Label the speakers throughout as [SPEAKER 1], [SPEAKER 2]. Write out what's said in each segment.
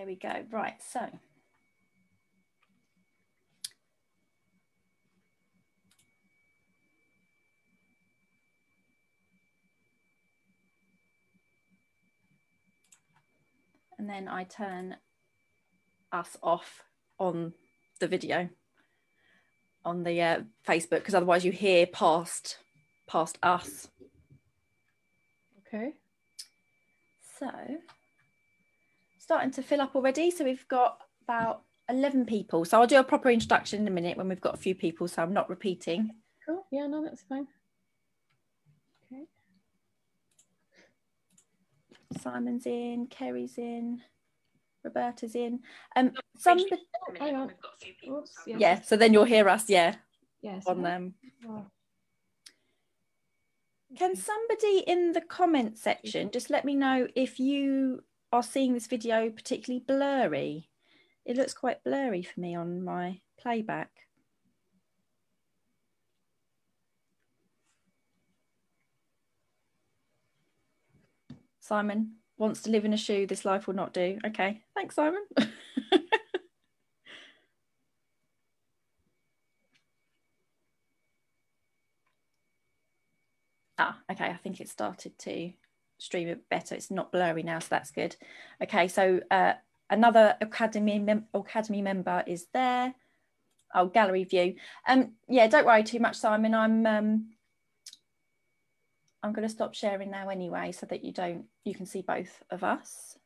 [SPEAKER 1] There we go. Right, so. And then I turn us off on the video on the uh, Facebook because otherwise you hear past past us.
[SPEAKER 2] Okay.
[SPEAKER 1] So starting to fill up already. So we've got about 11 people. So I'll do a proper introduction in a minute when we've got a few people. So I'm not repeating.
[SPEAKER 2] Cool. Yeah, no, that's fine. Okay.
[SPEAKER 1] Simon's in, Kerry's in, Roberta's in. Um, some
[SPEAKER 2] hang on. Oops, yeah.
[SPEAKER 1] yeah. So then you'll hear us. Yeah,
[SPEAKER 2] Yes.
[SPEAKER 1] on them.
[SPEAKER 2] Oh,
[SPEAKER 1] Can somebody in the comment section just let me know if you are seeing this video particularly blurry? It looks quite blurry for me on my playback. Simon wants to live in a shoe this life will not do. Okay, thanks, Simon. Ah, okay. I think it started to stream it better. It's not blurry now, so that's good. Okay, so uh, another Aucademy mem- Aucademy member is there. Oh, gallery view. Um, yeah, don't worry too much, Simon. I'm um, I'm going to stop sharing now anyway, so that you don't you can see both of us.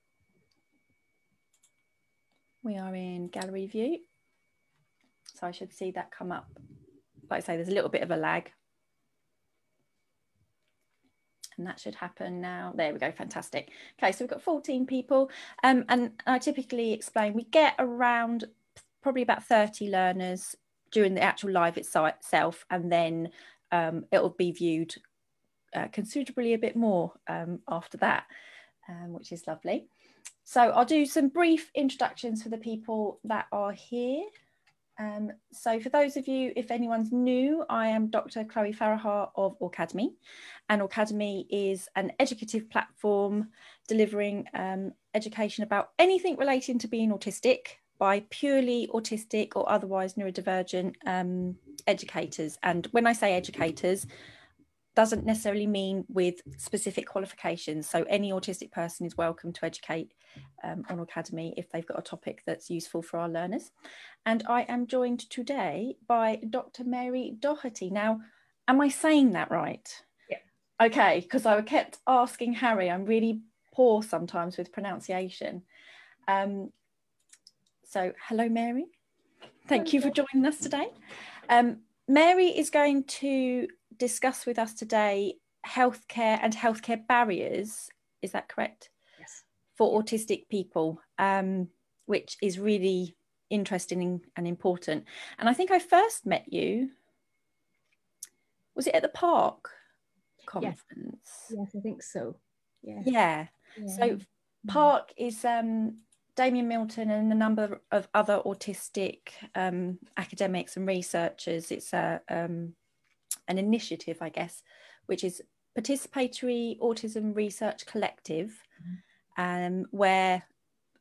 [SPEAKER 1] We are in gallery view, so I should see that come up. Like I say, there's a little bit of a lag and that should happen now. There we go, fantastic. Okay, so we've got 14 people, um, and I typically explain we get around probably about 30 learners during the actual live itself, and then um, it will be viewed uh, considerably a bit more um, after that, um, which is lovely. So I'll do some brief introductions for the people that are here. Um, so for those of you, if anyone's new, I am Dr. Chloe Farahar of Aucademy. And Aucademy is an educative platform delivering um, education about anything relating to being autistic by purely autistic or otherwise neurodivergent um, educators. And when I say educators, doesn't necessarily mean with specific qualifications. So any autistic person is welcome to educate um, on Aucademy if they've got a topic that's useful for our learners. And I am joined today by Dr. Mary Doherty. Now, am I saying that right?
[SPEAKER 2] Yeah.
[SPEAKER 1] Okay, because I kept asking Harry, I'm really poor sometimes with pronunciation. Um, so, hello, Mary. Thank you for joining us today. Um, Mary is going to discuss with us today healthcare and healthcare barriers. Is that correct?
[SPEAKER 2] Yes.
[SPEAKER 1] For autistic people, um, which is really interesting and important. And I think I first met you. Was it at the PARC conference?
[SPEAKER 2] Yes, I think so. Yeah.
[SPEAKER 1] Yeah.
[SPEAKER 2] yeah.
[SPEAKER 1] So PARC is um, Damian Milton and a number of other autistic um, academics and researchers. It's a um, an initiative, I guess, which is Participatory Autism Research Collective, um, where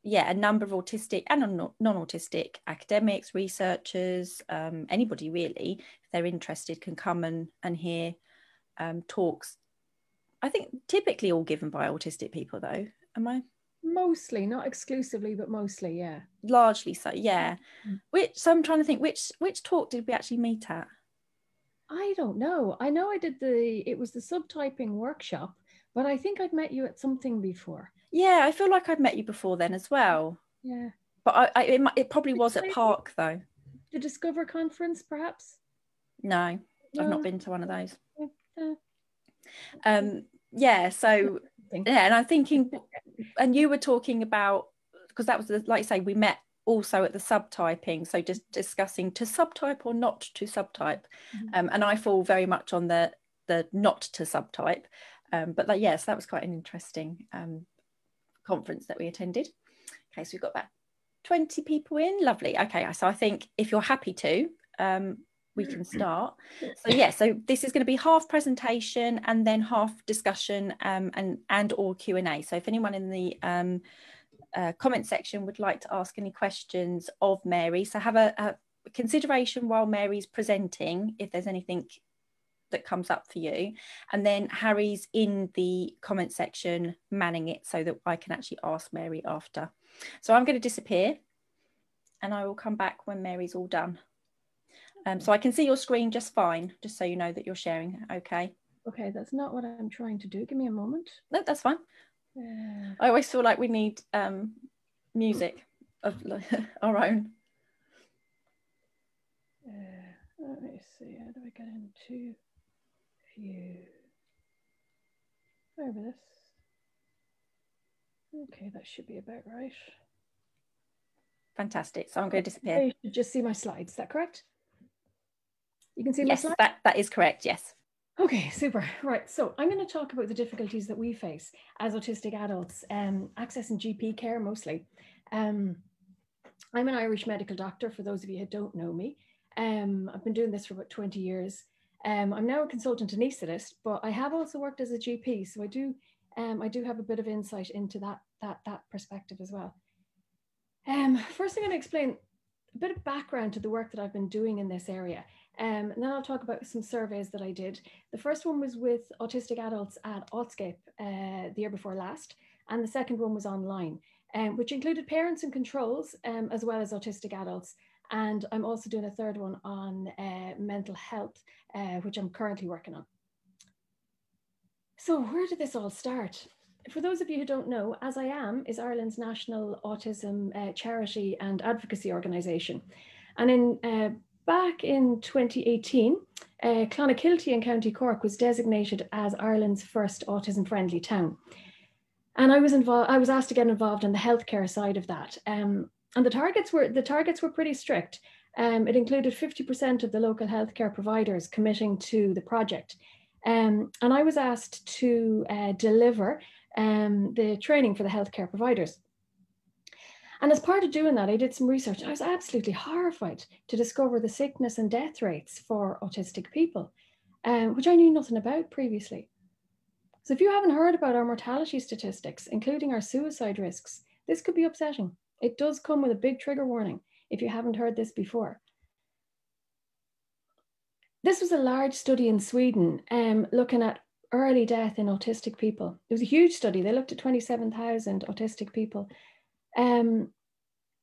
[SPEAKER 1] yeah, a number of autistic and non-autistic academics, researchers, um, anybody really, if they're interested, can come and and hear um, talks. I think typically all given by autistic people, though. Am I
[SPEAKER 2] mostly, not exclusively, but mostly, yeah.
[SPEAKER 1] largely so? Yeah.
[SPEAKER 2] Mm.
[SPEAKER 1] Which so I'm trying to think which which talk did we actually meet at?
[SPEAKER 2] I don't know. I know I did the it was the subtyping workshop, but I think I'd met you at something before.
[SPEAKER 1] Yeah, I feel like I'd met you before then as well.
[SPEAKER 2] Yeah.
[SPEAKER 1] But I, I it, might- it probably was at PARC though.
[SPEAKER 2] The Discover conference, perhaps?
[SPEAKER 1] No, I've not been to one of those.
[SPEAKER 2] Uh,
[SPEAKER 1] Um, yeah, so yeah, and I'm thinking, and you were talking about because that was the, like you say, we met also at the subtyping, so just discussing to subtype or not to subtype,
[SPEAKER 2] Mhm.
[SPEAKER 1] um, and I fall very much on the the not to subtype, um, but like, yes, that was quite an interesting um, conference that we attended. Okay, so we've got about 20 people in, lovely. Okay, so I think if you're happy to, um, we can start. So yeah, so this is going to be half presentation and then half discussion um, and and or Q and A. So if anyone in the um, uh, comment section would like to ask any questions of Mary. So have a, a consideration while Mary's presenting if there's anything that comes up for you. And then Harry's in the comment section manning it so that I can actually ask Mary after. So I'm going to disappear and I will come back when Mary's all done. Um, so I can see your screen just fine, just so you know that you're sharing. Okay.
[SPEAKER 2] Okay, that's not what I'm trying to do. Give me a moment.
[SPEAKER 1] No, that's fine. I always feel like we need um, music of our own.
[SPEAKER 2] Uh, let me see. How do I get into view? Over this. Okay, that should be about right.
[SPEAKER 1] Fantastic. So I'm going to disappear.
[SPEAKER 2] You should just see my slides. Is that correct? You can see
[SPEAKER 1] yes,
[SPEAKER 2] my slides?
[SPEAKER 1] that, that is correct. Yes.
[SPEAKER 2] Okay, super. Right. So I'm going to talk about the difficulties that we face as autistic adults, um, accessing GP care mostly. Um, I'm an Irish medical doctor, for those of you who don't know me. Um, I've been doing this for about 20 years. Um, I'm now a consultant anaesthetist, but I have also worked as a GP, so I do um, I do have a bit of insight into that that that perspective as well. Um, first, I'm going to explain a bit of background to the work that I've been doing in this area. Um, and then I'll talk about some surveys that I did. The first one was with autistic adults at Autscape uh, the year before last, and the second one was online, um, which included parents and controls, um, as well as autistic adults. And I'm also doing a third one on uh, mental health, uh, which I'm currently working on. So where did this all start? For those of you who don't know, As I Am is Ireland's national autism uh, charity and advocacy organisation. And in uh, back in 2018, uh, Clonakilty in County Cork was designated as Ireland's first autism-friendly town. And I was involved. I was asked to get involved in the healthcare side of that. Um, and the targets were the targets were pretty strict. Um, it included 50% of the local healthcare providers committing to the project. Um, and I was asked to uh, deliver um, the training for the healthcare providers. And as part of doing that, I did some research. I was absolutely horrified to discover the sickness and death rates for autistic people, um, which I knew nothing about previously. So if you haven't heard about our mortality statistics, including our suicide risks, this could be upsetting. It does come with a big trigger warning if you haven't heard this before. This was a large study in Sweden um, looking at early death in autistic people. It was a huge study. They looked at 27,000 autistic people. Um,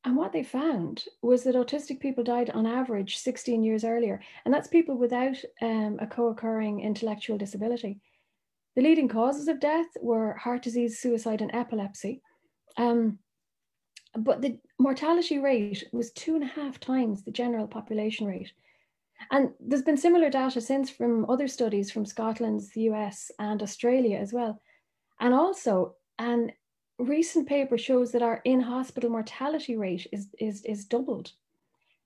[SPEAKER 2] and what they found was that autistic people died on average 16 years earlier. And that's people without um, a co occurring intellectual disability. The leading causes of death were heart disease, suicide, and epilepsy. Um, but the mortality rate was two and a half times the general population rate. And there's been similar data since from other studies from Scotland, the US, and Australia as well. And also, an recent paper shows that our in-hospital mortality rate is, is, is doubled.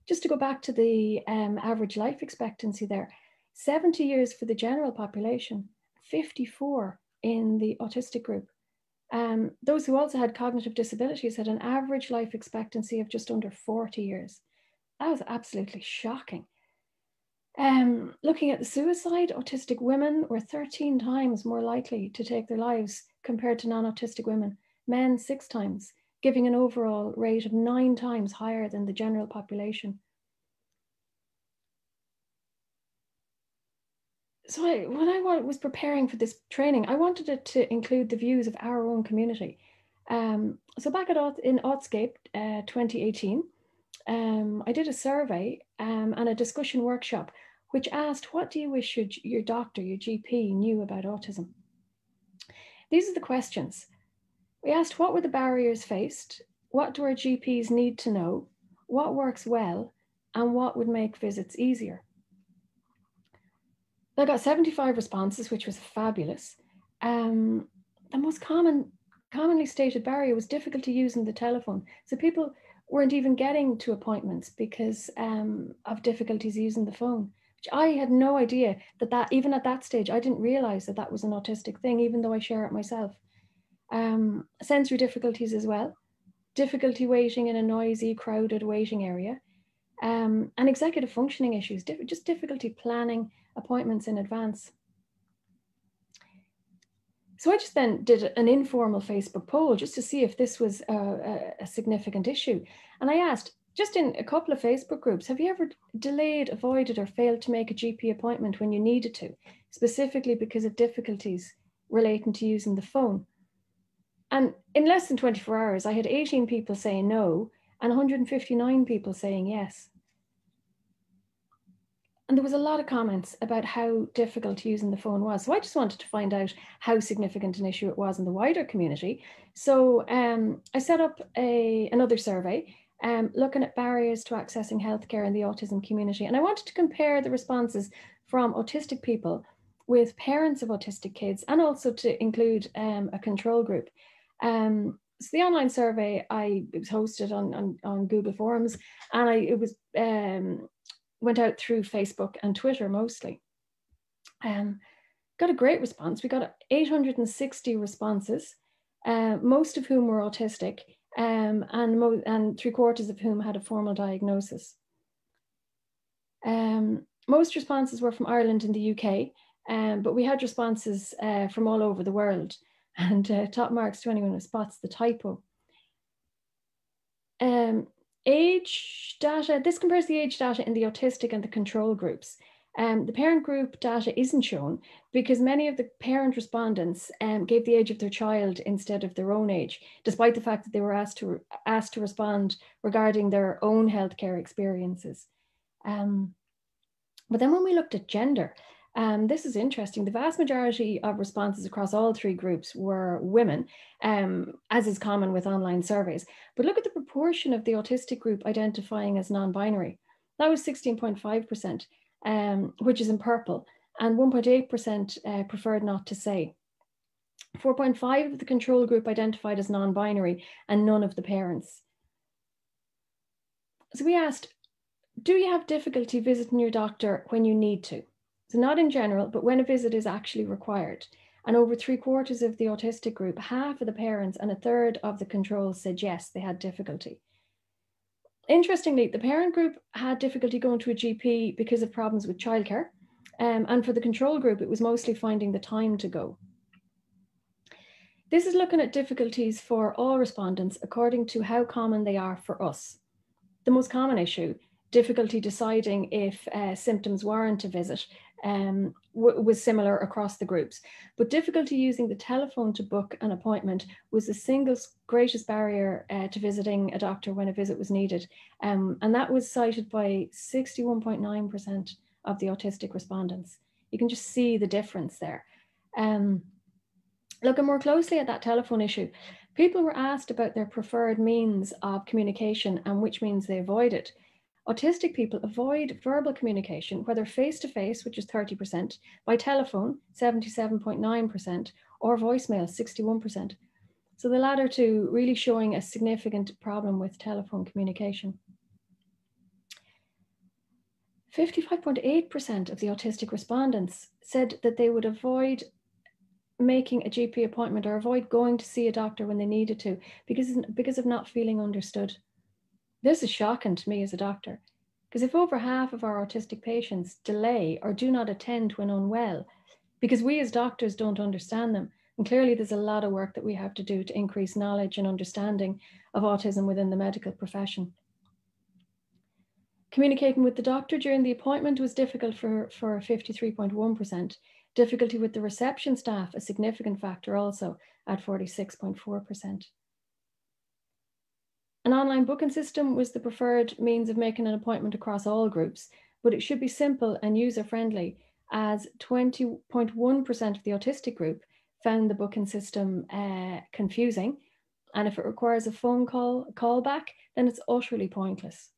[SPEAKER 2] Just to go back to the um, average life expectancy there, 70 years for the general population, 54 in the autistic group. Um, those who also had cognitive disabilities had an average life expectancy of just under 40 years. That was absolutely shocking. Um, looking at the suicide, autistic women were 13 times more likely to take their lives compared to non autistic women, men six times, giving an overall rate of nine times higher than the general population. So I, when I was preparing for this training, I wanted it to include the views of our own community. Um, so back at in Autscape uh, 2018, um, I did a survey um, and a discussion workshop which asked, what do you wish your, your doctor, your GP knew about autism? These are the questions. We asked, what were the barriers faced? What do our GPs need to know? What works well? And what would make visits easier? I got 75 responses, which was fabulous. Um, the most common, commonly stated barrier was difficulty using the telephone. So people weren't even getting to appointments because um, of difficulties using the phone. I had no idea that that even at that stage I didn't realize that that was an autistic thing, even though I share it myself. Um, sensory difficulties as well, difficulty waiting in a noisy, crowded waiting area, um, and executive functioning issues, diff- just difficulty planning appointments in advance. So I just then did an informal Facebook poll just to see if this was a, a, significant issue. And I asked, just in a couple of Facebook groups, have you ever delayed, avoided, or failed to make a GP appointment when you needed to, specifically because of difficulties relating to using the phone? And in less than 24 hours, I had 18 people saying no and 159 people saying yes. And there was a lot of comments about how difficult using the phone was. So I just wanted to find out how significant an issue it was in the wider community. So um, I set up a, another survey um, looking at barriers to accessing healthcare in the autism community. And I wanted to compare the responses from autistic people with parents of autistic kids and also to include um, a control group. Um, so the online survey I was hosted on, on, on Google Forms and I it was um, went out through Facebook and Twitter mostly. Um, got a great response. We got 860 responses, uh, most of whom were autistic, um, and, mo- and three quarters of whom had a formal diagnosis. Um, most responses were from Ireland and the UK, um, but we had responses uh, from all over the world. And uh, top marks to anyone who spots the typo. Um, age data, this compares the age data in the autistic and the control groups. Um, the parent group data isn't shown because many of the parent respondents um, gave the age of their child instead of their own age, despite the fact that they were asked to, asked to respond regarding their own healthcare experiences. Um, but then when we looked at gender, um, this is interesting. The vast majority of responses across all three groups were women, um, as is common with online surveys. But look at the proportion of the autistic group identifying as non binary. That was 16.5%, um, which is in purple, and 1.8% uh, preferred not to say. 4.5 of the control group identified as non binary, and none of the parents. So we asked, do you have difficulty visiting your doctor when you need to? So not in general, but when a visit is actually required. And over three quarters of the autistic group, half of the parents and a third of the controls said yes, they had difficulty. Interestingly, the parent group had difficulty going to a GP because of problems with childcare. Um, and for the control group, it was mostly finding the time to go. This is looking at difficulties for all respondents according to how common they are for us. The most common issue, difficulty deciding if uh, symptoms warrant a visit, um, was similar across the groups. But difficulty using the telephone to book an appointment was the single greatest barrier uh, to visiting a doctor when a visit was needed. Um, and that was cited by 61.9% of the autistic respondents. You can just see the difference there. Um, looking more closely at that telephone issue, people were asked about their preferred means of communication and which means they avoided. Autistic people avoid verbal communication, whether face to face, which is 30%, by telephone, 77.9%, or voicemail, 61%. So the latter two really showing a significant problem with telephone communication. 55.8% of the autistic respondents said that they would avoid making a GP appointment or avoid going to see a doctor when they needed to because, because of not feeling understood. This is shocking to me as a doctor, because if over half of our autistic patients delay or do not attend when unwell, because we as doctors don't understand them, and clearly there's a lot of work that we have to do to increase knowledge and understanding of autism within the medical profession. Communicating with the doctor during the appointment was difficult for, for 53.1%. Difficulty with the reception staff, a significant factor also at 46.4%. An online booking system was the preferred means of making an appointment across all groups, but it should be simple and user friendly, as 20.1% of the autistic group found the booking system uh, confusing. And if it requires a phone call, callback, then it's utterly pointless.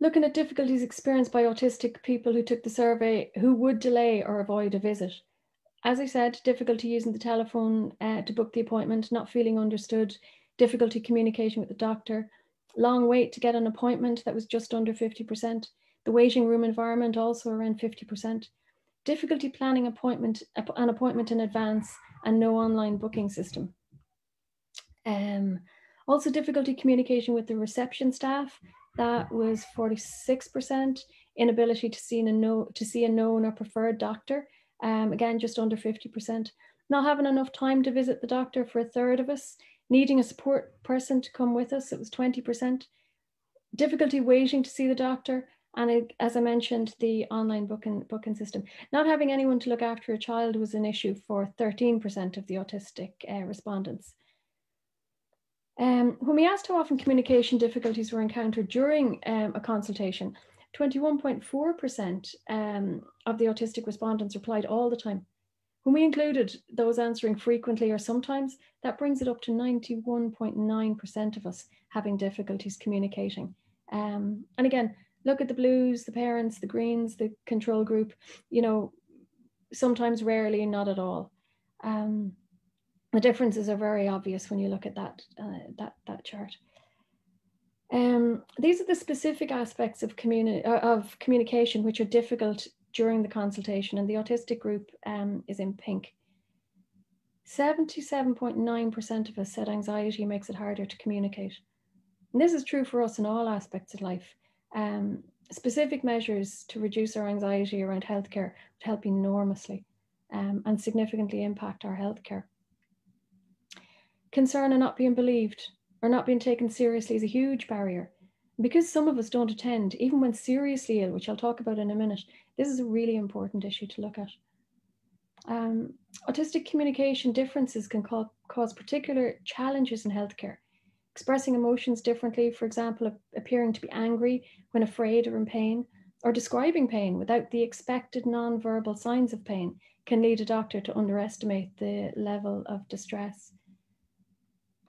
[SPEAKER 2] Looking at difficulties experienced by autistic people who took the survey who would delay or avoid a visit, as I said, difficulty using the telephone uh, to book the appointment, not feeling understood, difficulty communicating with the doctor, long wait to get an appointment that was just under 50%, the waiting room environment also around 50%, difficulty planning appointment an appointment in advance, and no online booking system. Um, also difficulty communicating with the reception staff, that was 46%, inability to see, a no, to see a known or preferred doctor, um, again, just under 50%. Not having enough time to visit the doctor for a third of us, needing a support person to come with us, it was 20%. Difficulty waiting to see the doctor, and as I mentioned, the online booking, booking system. Not having anyone to look after a child was an issue for 13% of the autistic uh, respondents. Um, when we asked how often communication difficulties were encountered during um, a consultation, 21.4% um, of the autistic respondents replied all the time. When we included those answering frequently or sometimes, that brings it up to 91.9% of us having difficulties communicating. Um, and again, look at the blues, the parents, the greens, the control group, you know, sometimes rarely, not at all. Um, the differences are very obvious when you look at that, uh, that, that chart. Um, these are the specific aspects of, communi- uh, of communication which are difficult during the consultation, and the autistic group um, is in pink. 77.9% of us said anxiety makes it harder to communicate. And this is true for us in all aspects of life. Um, specific measures to reduce our anxiety around healthcare would help enormously um, and significantly impact our healthcare. Concern of not being believed or not being taken seriously is a huge barrier. Because some of us don't attend, even when seriously ill, which I'll talk about in a minute, this is a really important issue to look at. Um, autistic communication differences can ca- cause particular challenges in healthcare. Expressing emotions differently, for example, appearing to be angry when afraid or in pain, or describing pain without the expected non-verbal signs of pain, can lead a doctor to underestimate the level of distress.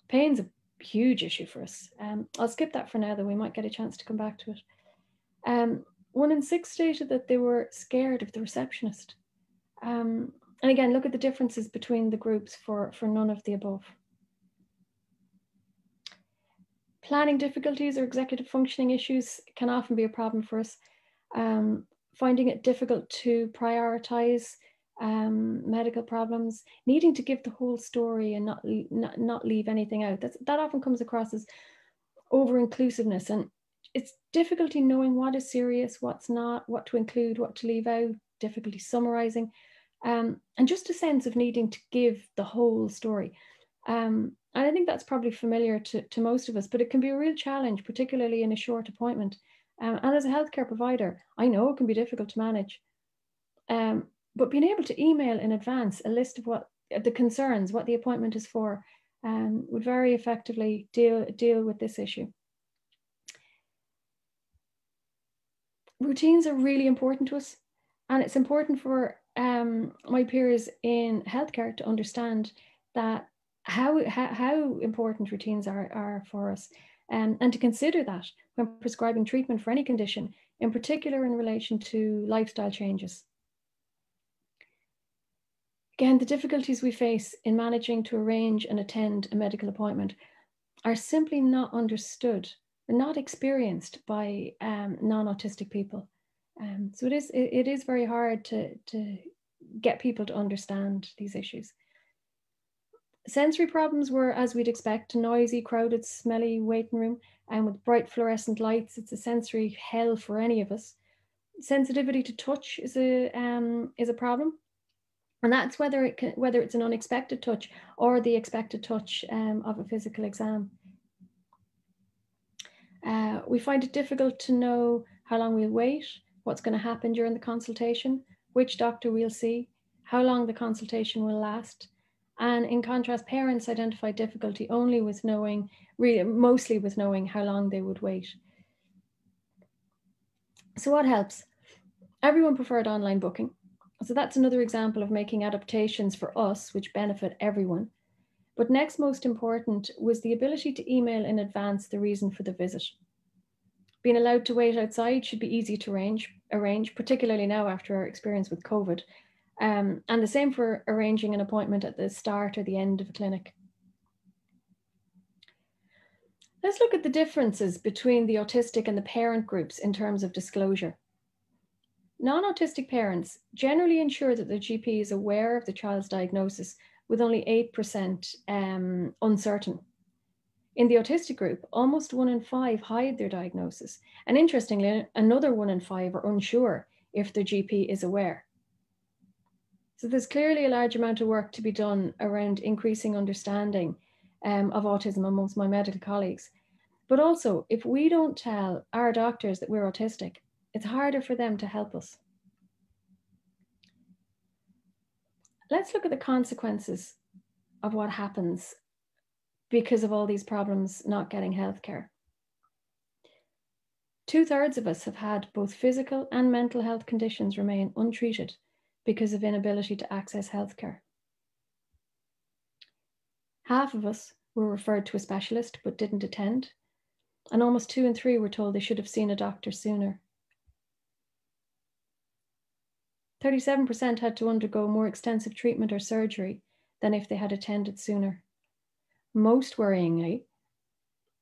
[SPEAKER 2] Pain's a huge issue for us. Um, I'll skip that for now, though we might get a chance to come back to it. Um, one in six stated that they were scared of the receptionist. Um, and again, look at the differences between the groups for, for none of the above. Planning difficulties or executive functioning issues can often be a problem for us. Um, finding it difficult to prioritize um, medical problems, needing to give the whole story and not, not, not leave anything out. That's, that often comes across as over inclusiveness. And it's difficulty knowing what is serious, what's not, what to include, what to leave out, difficulty summarizing, um, and just a sense of needing to give the whole story. Um, and I think that's probably familiar to, to most of us, but it can be a real challenge, particularly in a short appointment. Um, and as a healthcare provider, I know it can be difficult to manage. Um, but being able to email in advance a list of what the concerns, what the appointment is for, um, would very effectively deal, deal with this issue. Routines are really important to us, and it's important for um, my peers in healthcare to understand that how, how, how important routines are, are for us um, and to consider that when prescribing treatment for any condition, in particular in relation to lifestyle changes. Again, the difficulties we face in managing to arrange and attend a medical appointment are simply not understood or not experienced by um, non-autistic people. Um, so it is it, it is very hard to, to get people to understand these issues. Sensory problems were, as we'd expect, a noisy, crowded, smelly waiting room, and with bright fluorescent lights, it's a sensory hell for any of us. Sensitivity to touch is a um, is a problem and that's whether it can, whether it's an unexpected touch or the expected touch um, of a physical exam. Uh, we find it difficult to know how long we'll wait, what's going to happen during the consultation, which doctor we'll see, how long the consultation will last. And in contrast, parents identify difficulty only with knowing, really, mostly with knowing how long they would wait. So what helps? Everyone preferred online booking. So that's another example of making adaptations for us, which benefit everyone. But next most important was the ability to email in advance the reason for the visit. Being allowed to wait outside should be easy to arrange, arrange particularly now after our experience with COVID. Um, and the same for arranging an appointment at the start or the end of a clinic. Let's look at the differences between the autistic and the parent groups in terms of disclosure. Non-autistic parents generally ensure that the GP is aware of the child's diagnosis with only 8% um, uncertain. In the autistic group, almost one in five hide their diagnosis. And interestingly, another one in five are unsure if their GP is aware. So there's clearly a large amount of work to be done around increasing understanding um, of autism amongst my medical colleagues. But also, if we don't tell our doctors that we're autistic, it's harder for them to help us. Let's look at the consequences of what happens because of all these problems not getting healthcare. Two thirds of us have had both physical and mental health conditions remain untreated because of inability to access healthcare. Half of us were referred to a specialist but didn't attend, and almost two in three were told they should have seen a doctor sooner. 37% had to undergo more extensive treatment or surgery than if they had attended sooner. Most worryingly,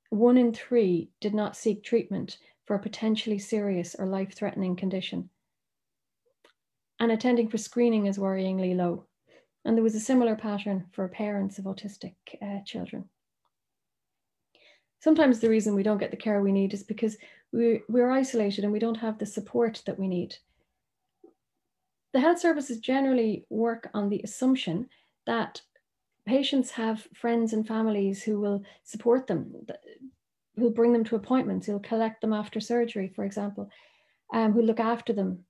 [SPEAKER 2] one in three did not seek treatment for a potentially serious or life threatening condition. And attending for screening is worryingly low. And there was a similar pattern for parents of autistic uh, children. Sometimes the reason we don't get the care we need is because we, we're isolated and we don't have the support that we need. The health services generally work on the assumption that patients have friends and families who will support them, who'll bring them to appointments, who'll collect them after surgery, for example, um, who look after them.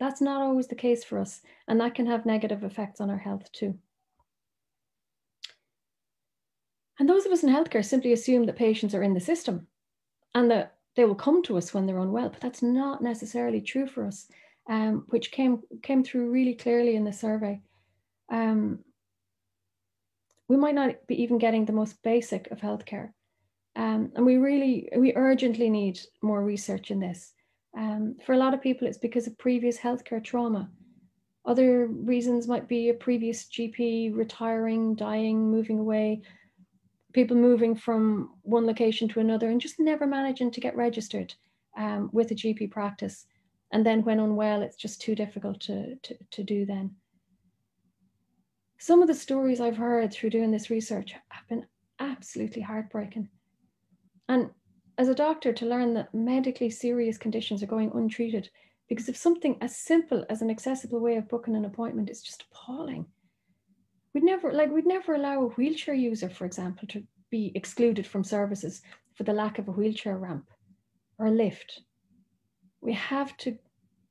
[SPEAKER 2] That's not always the case for us, and that can have negative effects on our health too. And those of us in healthcare simply assume that patients are in the system and that they will come to us when they're unwell, but that's not necessarily true for us, um, which came came through really clearly in the survey. Um, we might not be even getting the most basic of healthcare. Um, and we really, we urgently need more research in this. Um, for a lot of people, it's because of previous healthcare trauma. Other reasons might be a previous GP retiring, dying, moving away, people moving from one location to another and just never managing to get registered um, with a GP practice. And then when unwell, it's just too difficult to, to, to do then. Some of the stories I've heard through doing this research have been absolutely heartbreaking. And as a doctor, to learn that medically serious conditions are going untreated because of something as simple as an accessible way of booking an appointment is just appalling. We'd never, like, we'd never allow a wheelchair user, for example, to be excluded from services for the lack of a wheelchair ramp or a lift. We have to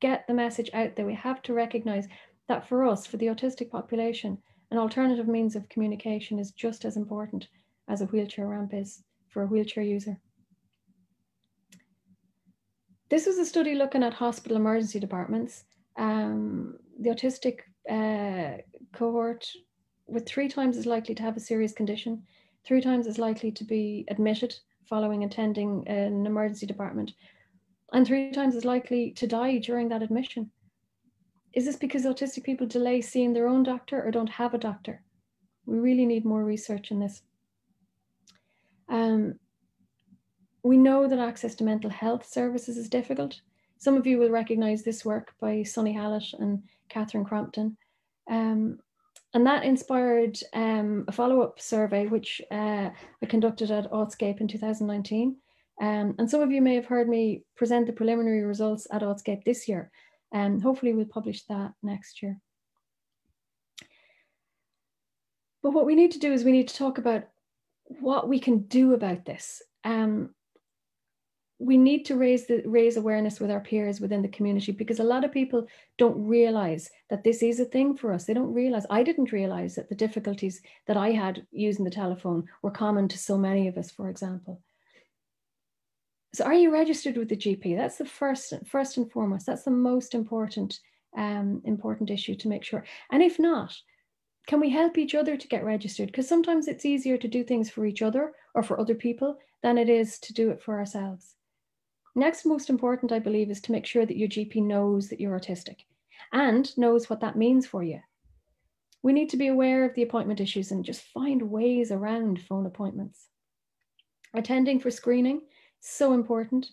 [SPEAKER 2] get the message out there. We have to recognize that for us, for the autistic population, an alternative means of communication is just as important as a wheelchair ramp is for a wheelchair user. This was a study looking at hospital emergency departments. Um, the autistic uh, cohort were three times as likely to have a serious condition, three times as likely to be admitted following attending an emergency department, and three times as likely to die during that admission. Is this because autistic people delay seeing their own doctor or don't have a doctor? We really need more research in this. Um, we know that access to mental health services is difficult. Some of you will recognize this work by Sonny Hallett and Catherine Crompton. Um, and that inspired um, a follow-up survey, which uh, I conducted at Autscape in 2019. Um, and some of you may have heard me present the preliminary results at Autscape this year and hopefully we'll publish that next year. But what we need to do is we need to talk about what we can do about this. Um, we need to raise the raise awareness with our peers within the community because a lot of people don't realize that this is a thing for us. They don't realize. I didn't realize that the difficulties that I had using the telephone were common to so many of us, for example. So are you registered with the GP? That's the first, first and foremost. That's the most important, um, important issue to make sure. And if not, can we help each other to get registered? Because sometimes it's easier to do things for each other or for other people than it is to do it for ourselves. Next most important, I believe, is to make sure that your GP knows that you're autistic and knows what that means for you. We need to be aware of the appointment issues and just find ways around phone appointments. Attending for screening so important.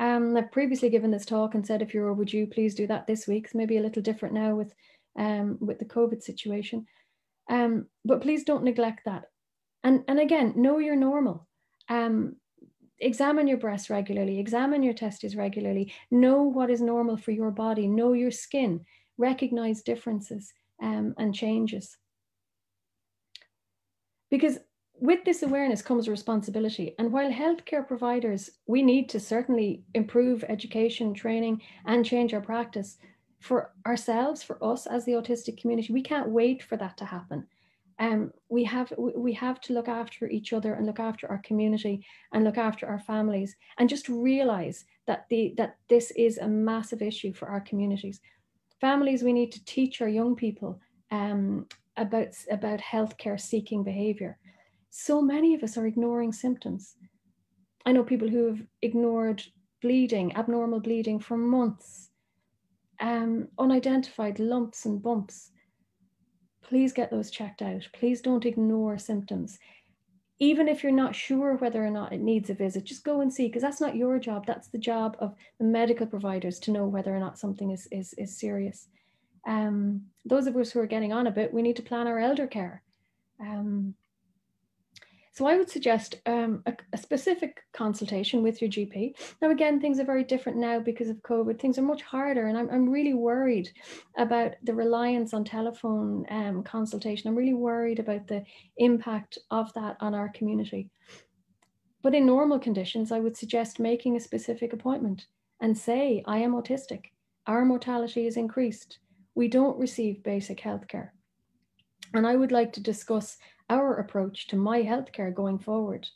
[SPEAKER 2] Um, I've previously given this talk and said if you're overdue, please do that this week. It's maybe a little different now with um, with the COVID situation. Um, but please don't neglect that. And and again, know you're normal. Um, examine your breasts regularly, examine your testes regularly, know what is normal for your body, know your skin, recognize differences. um, and changes. Because with this awareness comes a responsibility. And while healthcare providers, we need to certainly improve education, training, and change our practice for ourselves, for us as the autistic community. We can't wait for that to happen. Um, we have we have to look after each other and look after our community and look after our families and just realize that the that this is a massive issue for our communities. Families, we need to teach our young people um, about about healthcare seeking behavior so many of us are ignoring symptoms. I know people who have ignored bleeding, abnormal bleeding for months, um, unidentified lumps and bumps. Please get those checked out. Please don't ignore symptoms. Even if you're not sure whether or not it needs a visit, just go and see, because that's not your job. That's the job of the medical providers to know whether or not something is, is, is serious. Um, those of us who are getting on a bit, we need to plan our elder care. Um, so I would suggest um, a, a, specific consultation with your GP. Now, again, things are very different now because of COVID. Things are much harder, and I'm, I'm really worried about the reliance on telephone um, consultation. I'm really worried about the impact of that on our community. But in normal conditions, I would suggest making a specific appointment and say, I am autistic. Our mortality is increased. We don't receive basic health care. And I would like to discuss our approach to my healthcare going forward.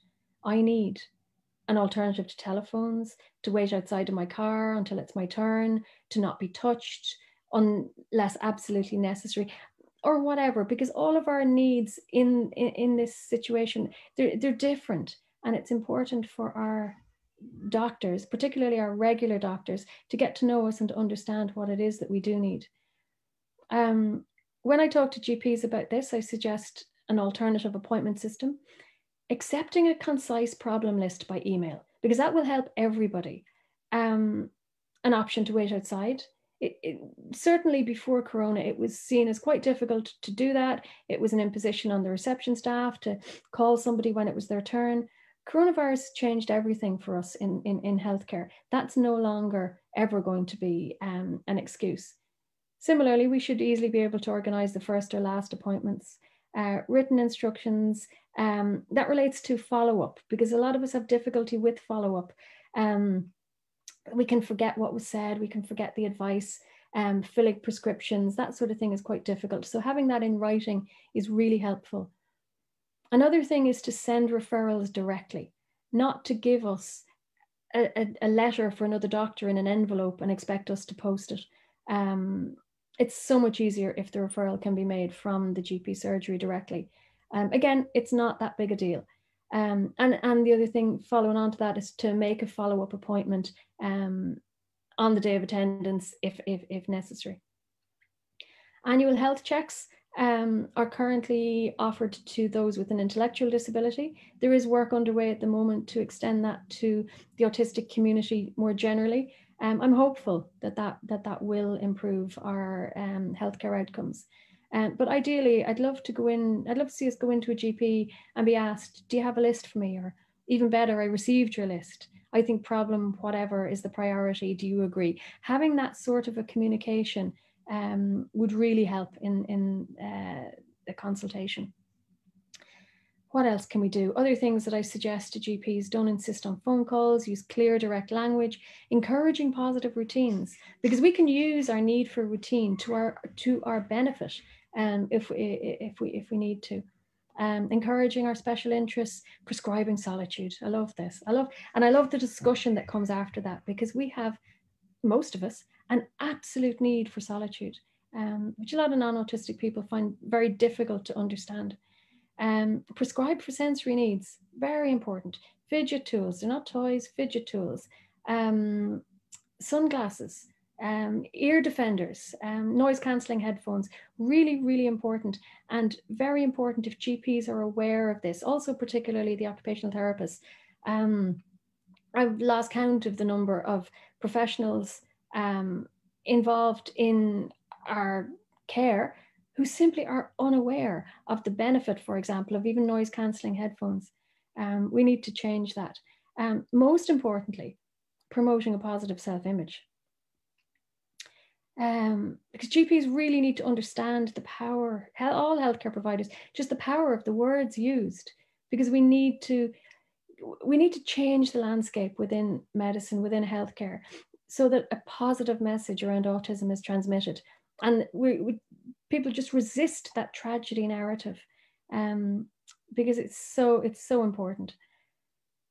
[SPEAKER 2] I need an alternative to telephones, to wait outside of my car until it's my turn, to not be touched unless absolutely necessary, or whatever, because all of our needs in, in, in this situation, they're, they're different. And it's important for our doctors, particularly our regular doctors, to get to know us and to understand what it is that we do need. Um, when I talk to GPs about this, I suggest an alternative appointment system, accepting a concise problem list by email, because that will help everybody. Um, an option to wait outside. It, it, certainly before Corona, it was seen as quite difficult to do that. It was an imposition on the reception staff to call somebody when it was their turn. Coronavirus changed everything for us in, in, in healthcare. That's no longer ever going to be um, an excuse. Similarly, we should easily be able to organise the first or last appointments uh, written instructions um, that relates to follow up because a lot of us have difficulty with follow up. Um, we can forget what was said, we can forget the advice, um, filling prescriptions, that sort of thing is quite difficult. So having that in writing is really helpful. Another thing is to send referrals directly, not to give us a, a, a letter for another doctor in an envelope and expect us to post it. Um, it's so much easier if the referral can be made from the GP surgery directly. Um, again, it's not that big a deal. Um, and, and the other thing following on to that is to make a follow-up appointment um, on the day of attendance if, if, if necessary. Annual health checks um, are currently offered to those with an intellectual disability. There is work underway at the moment to extend that to the autistic community more generally um, I'm hopeful that that that that will improve our um, healthcare outcomes. Um, but ideally, I'd love to go in. I'd love to see us go into a GP and be asked, "Do you have a list for me?" Or even better, "I received your list. I think problem whatever is the priority. Do you agree?" Having that sort of a communication um, would really help in in uh, the consultation. What else can we do? Other things that I suggest to GPs don't insist on phone calls, use clear, direct language, encouraging positive routines, because we can use our need for routine to our to our benefit um, if, we, if, we, if we need to. Um, encouraging our special interests, prescribing solitude. I love this. I love, and I love the discussion that comes after that because we have, most of us, an absolute need for solitude, um, which a lot of non autistic people find very difficult to understand. Um, prescribe for sensory needs, very important. Fidget tools, they're not toys, fidget tools. Um, sunglasses, um, ear defenders, um, noise cancelling headphones, really, really important and very important if GPs are aware of this, also particularly the occupational therapists. Um, I've lost count of the number of professionals um, involved in our care who simply are unaware of the benefit, for example, of even noise cancelling headphones. Um, we need to change that. Um, most importantly, promoting a positive self image. Um, because GPs really need to understand the power, all healthcare providers, just the power of the words used, because we need to we need to change the landscape within medicine, within healthcare, so that a positive message around autism is transmitted. And we, we people just resist that tragedy narrative um, because it's so it's so important.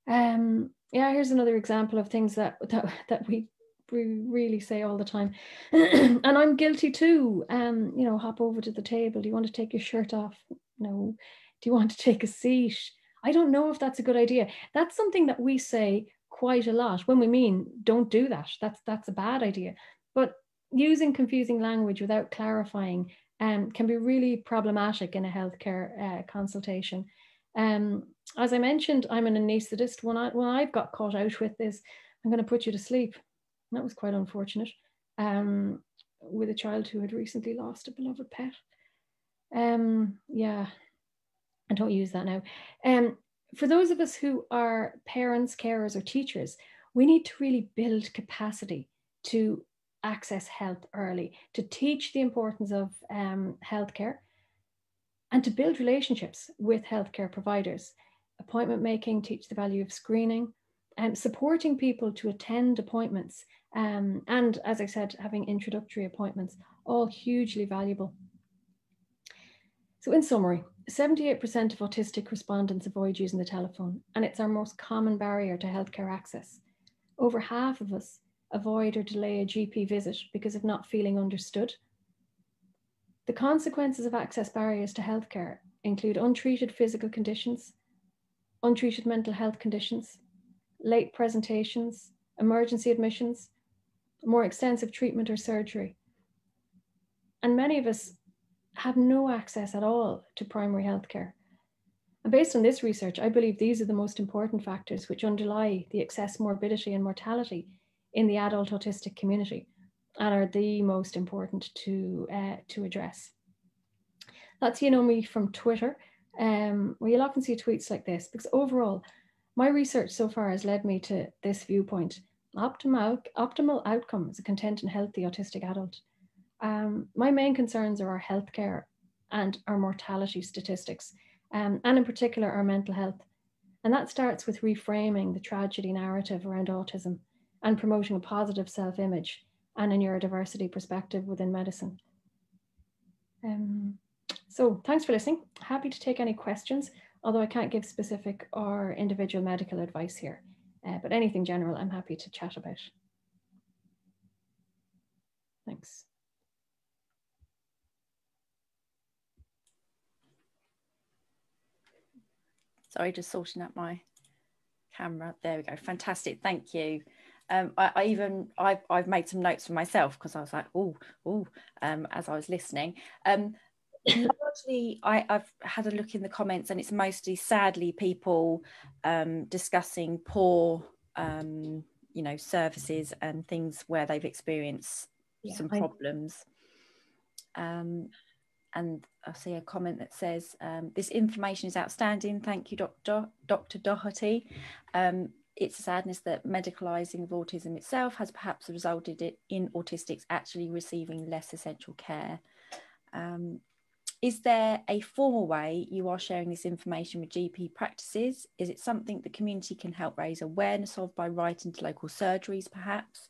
[SPEAKER 2] Um, yeah, here's another example of things that that, that we we really say all the time and i'm guilty too um you know hop over to the table do you want to take your shirt off no do you want to take a seat I don't know if that's a good idea. That's something that we say quite a lot when we mean don't do that. That's that's a bad idea. But using confusing language without clarifying um, can be really problematic in a healthcare uh, consultation. Um, as I mentioned, I'm an anaesthetist. When I when I've got caught out with this, I'm going to put you to sleep. And that was quite unfortunate. Um, with a child who had recently lost a beloved pet. Um, yeah, I don't use that now. Um, for those of us who are parents, carers, or teachers, we need to really build capacity to access health early, to teach the importance of um, healthcare, and to build relationships with healthcare providers. Appointment making, teach the value of screening, and supporting people to attend appointments. Um, and as I said, having introductory appointments, all hugely valuable. So, in summary, 78% of autistic respondents avoid using the telephone, and it's our most common barrier to healthcare access. Over half of us avoid or delay a GP visit because of not feeling understood. The consequences of access barriers to healthcare include untreated physical conditions, untreated mental health conditions, late presentations, emergency admissions, more extensive treatment or surgery. And many of us have no access at all to primary healthcare. And based on this research, I believe these are the most important factors which underlie the excess morbidity and mortality in the adult autistic community and are the most important to, uh, to address. That's you know me from Twitter, um, you'll often see tweets like this, because overall, my research so far has led me to this viewpoint. Optimal, optimal outcome is a content and healthy autistic adult um, my main concerns are our healthcare and our mortality statistics, um, and in particular our mental health. And that starts with reframing the tragedy narrative around autism and promoting a positive self image and a neurodiversity perspective within medicine. Um, so, thanks for listening. Happy to take any questions, although I can't give specific or individual medical advice here. Uh, but anything general, I'm happy to chat about. Thanks.
[SPEAKER 1] Sorry, just sorting out my camera. There we go. Fantastic. Thank you. Um, I, I, even I've, I've made some notes for myself because I was like, oh, oh, um, as I was listening. Um, largely, I, have had a look in the comments, and it's mostly, sadly, people um, discussing poor, um, you know, services and things where they've experienced yeah, some problems. Um, and I see a comment that says, um, This information is outstanding. Thank you, Dr. Dr. Doherty. It's a sadness that medicalising of autism itself has perhaps resulted in autistics actually receiving less essential care. Um, is there a formal way you are sharing this information with GP practices? Is it something the community can help raise awareness of by writing to local surgeries, perhaps?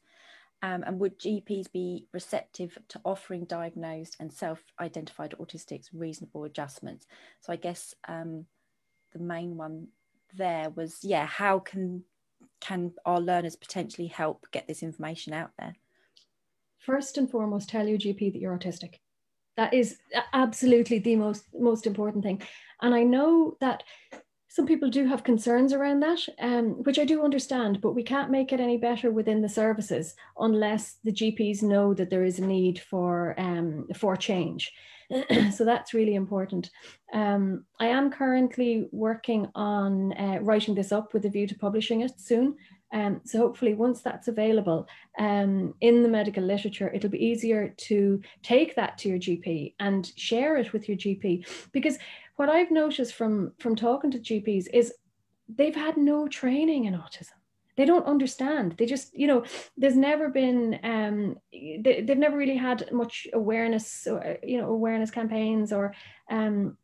[SPEAKER 1] Um, and would GPs be receptive to offering diagnosed and self-identified autistics reasonable adjustments? So I guess um, the main one there was, yeah, how can can our learners potentially help get this information out there?
[SPEAKER 2] First and foremost, tell your GP that you're autistic. That is absolutely the most most important thing. And I know that some people do have concerns around that, um, which I do understand, but we can't make it any better within the services unless the GPs know that there is a need for um, for change. so that's really important. Um, I am currently working on uh, writing this up with a view to publishing it soon. Um, so hopefully once that's available um, in the medical literature, it'll be easier to take that to your GP and share it with your GP because what I've noticed from from talking to GPs is they've had no training in autism. they don't understand. They just you know there's never been um they, they've never really had much awareness or you know awareness campaigns or um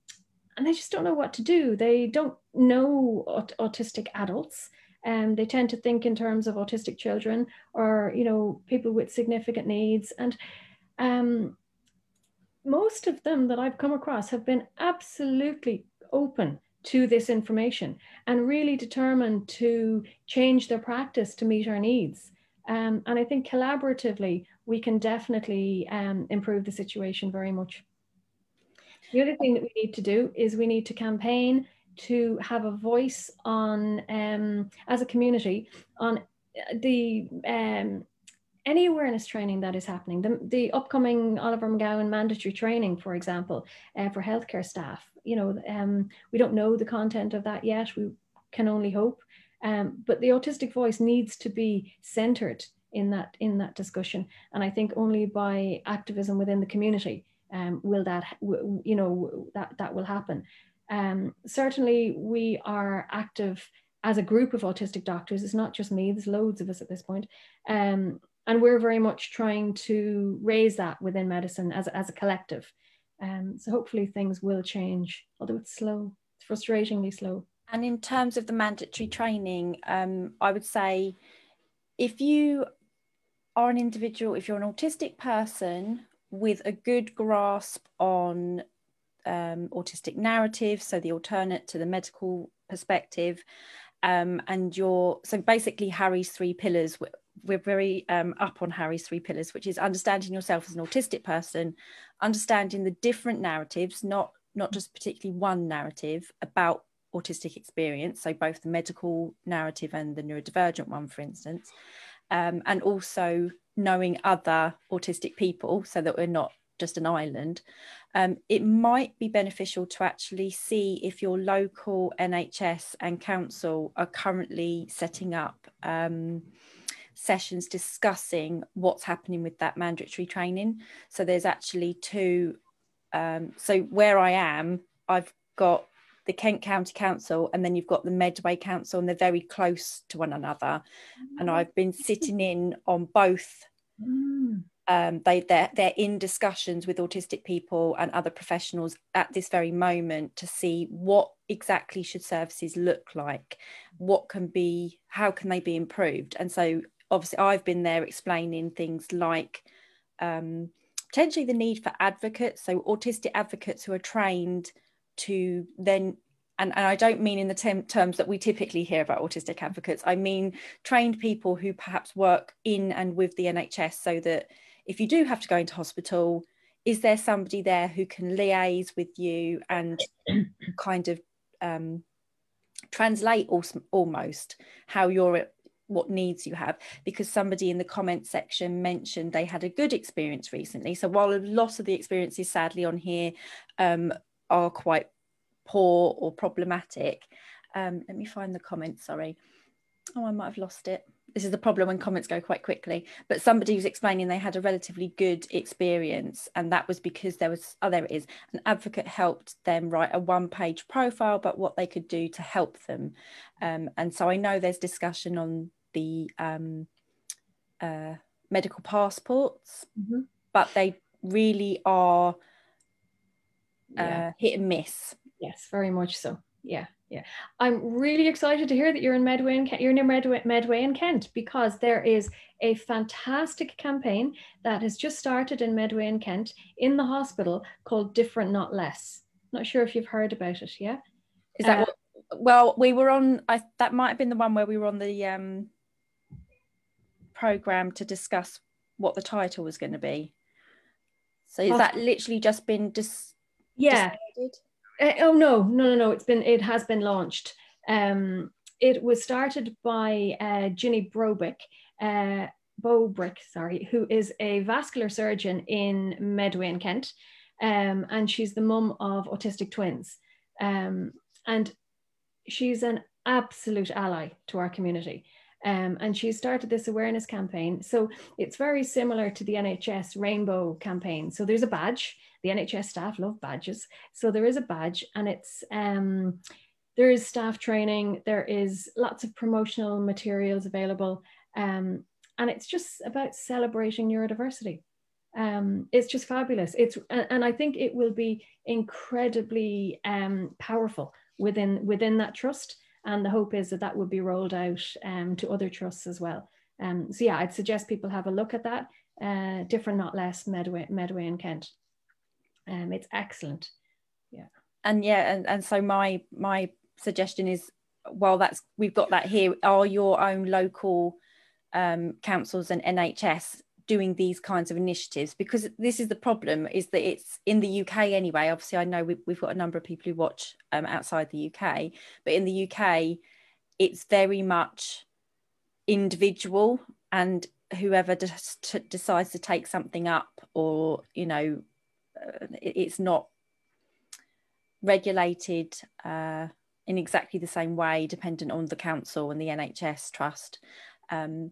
[SPEAKER 2] and they just don't know what to do. They don't know aut- autistic adults. And um, they tend to think in terms of autistic children or you know people with significant needs. And um most of them that i've come across have been absolutely open to this information and really determined to change their practice to meet our needs. Um, and I think collaboratively, we can definitely um, improve the situation very much. The other thing that we need to do is we need to campaign to have a voice on, um, as a community, on the um, any awareness training that is happening, the, the upcoming Oliver McGowan mandatory training, for example, uh, for healthcare staff, you know, um, we don't know the content of that yet. We can only hope. Um, but the autistic voice needs to be centered in that in that discussion, and I think only by activism within the community um, will that you know that that will happen. Um, certainly, we are active as a group of autistic doctors. It's not just me. There's loads of us at this point. Um, and we're very much trying to raise that within medicine as, as a collective. Um, so hopefully things will change, although it's slow, it's frustratingly slow.
[SPEAKER 1] And in terms of the mandatory training, um, I would say if you are an individual, if you're an autistic person with a good grasp on um, autistic narrative, so the alternate to the medical perspective, um, and you're so basically Harry's three pillars we're very um, up on Harry's three pillars, which is understanding yourself as an autistic person, understanding the different narratives, not not just particularly one narrative about autistic experience, so both the medical narrative and the neurodivergent one, for instance, um, and also knowing other autistic people, so that we're not just an island. Um, it might be beneficial to actually see if your local NHS and council are currently setting up. Um, sessions discussing what's happening with that mandatory training. So there's actually two. Um, so where I am, I've got the Kent County Council and then you've got the Medway Council, and they're very close to one another. And mm. I've been sitting in on both. Mm. Um, they they're, they're in discussions with autistic people and other professionals at this very moment to see what exactly should services look like what can be how can they be improved and so obviously I've been there explaining things like um, potentially the need for advocates, so autistic advocates who are trained to then and, and I don't mean in the tem- terms that we typically hear about autistic advocates. I mean trained people who perhaps work in and with the NHS so that if you do have to go into hospital, is there somebody there who can liaise with you and kind of um, translate almost how you're what needs you have because somebody in the comment section mentioned they had a good experience recently. So while a lot of the experiences sadly on here um, are quite poor or problematic um, let me find the comment sorry. Oh i might have lost it. This is the problem when comments go quite quickly. But somebody was explaining they had a relatively good experience and that was because there was oh there it is an advocate helped them write a one page profile about what they could do to help them. Um, and so i know there's discussion on the um, uh, medical passports, mm-hmm. but they really are uh, yeah. hit and miss.
[SPEAKER 2] Yes, very much so. Yeah, yeah. I'm really excited to hear that you're in Medway and Kent. You're near Medway, Medway and Kent because there is a fantastic campaign that has just started in Medway and Kent in the hospital called Different Not Less. Not sure if you've heard about it. Yeah.
[SPEAKER 1] Is that uh, what? Well, we were on. I that might have been the one where we were on the um program to discuss what the title was going to be. So is that literally just been just
[SPEAKER 2] yeah? Uh, oh no, no, no, no! It's been it has been launched. Um, it was started by uh, Ginny Brobick, uh, Bowbrick, sorry, who is a vascular surgeon in Medway in Kent, um, and she's the mum of autistic twins, um, and she's an absolute ally to our community. Um, and she started this awareness campaign. So it's very similar to the NHS Rainbow campaign. So there's a badge. The NHS staff love badges. So there is a badge, and it's um, there is staff training, there is lots of promotional materials available, um, and it's just about celebrating neurodiversity. Um, it's just fabulous. It's and, I think it will be incredibly um, powerful within within that trust. And the hope is that that would be rolled out um, to other trusts as well. Um, so yeah, I'd suggest people have a look at that. Uh, different, not less, Medway, Medway and Kent. Um, it's excellent. Yeah.
[SPEAKER 1] And yeah, and, and so my my suggestion is, well, that's we've got that here. Are your own local um, councils and NHS doing these kinds of initiatives? Because this is the problem: is that it's in the UK anyway. Obviously, I know we've, we've got a number of people who watch um, outside the UK, but in the UK, it's very much individual and whoever decides to take something up or you know uh, it's not regulated uh, in exactly the same way dependent on the council and the nhs trust um,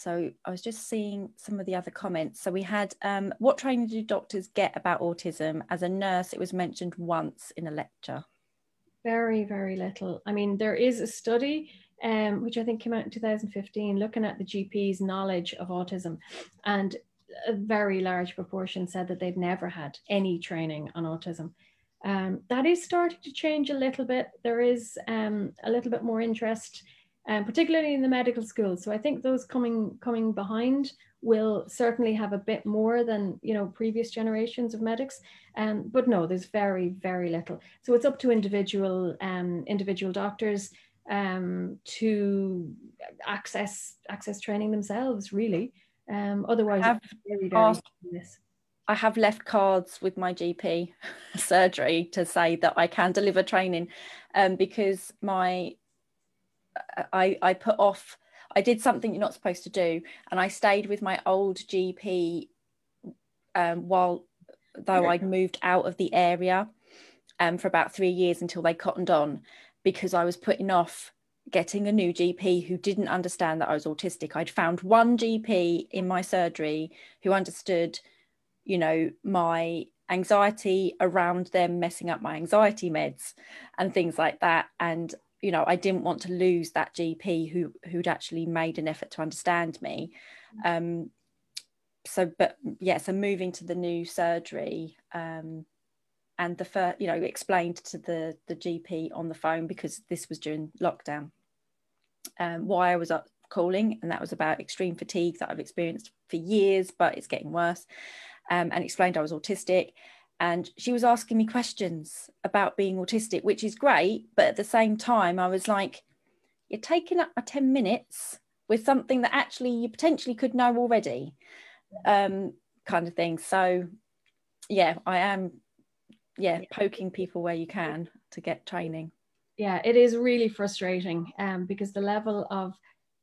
[SPEAKER 1] so i was just seeing some of the other comments so we had um, what training do doctors get about autism as a nurse it was mentioned once in a lecture
[SPEAKER 2] very very little i mean there is a study um, which I think came out in 2015, looking at the GP's knowledge of autism. And a very large proportion said that they'd never had any training on autism. Um, that is starting to change a little bit. There is um, a little bit more interest, um, particularly in the medical schools. So I think those coming coming behind will certainly have a bit more than you know previous generations of medics. Um, but no, there's very very little. So it's up to individual um, individual doctors um, to access access training themselves really um, otherwise
[SPEAKER 1] I have, very, very I have left cards with my GP surgery to say that I can deliver training um, because my I, I put off I did something you're not supposed to do and I stayed with my old GP um, while though I'd moved out of the area um, for about three years until they cottoned on because I was putting off getting a new GP who didn't understand that I was autistic. I'd found one GP in my surgery who understood, you know, my anxiety around them messing up my anxiety meds and things like that. And, you know, I didn't want to lose that GP who who'd actually made an effort to understand me. Um, so, but yeah, so moving to the new surgery, um, and the first you know explained to the the gp on the phone because this was during lockdown um, why i was up calling and that was about extreme fatigue that i've experienced for years but it's getting worse um, and explained i was autistic and she was asking me questions about being autistic which is great but at the same time i was like you're taking up my 10 minutes with something that actually you potentially could know already um, kind of thing so yeah i am yeah, poking people where you can to get training.
[SPEAKER 2] Yeah, it is really frustrating um, because the level of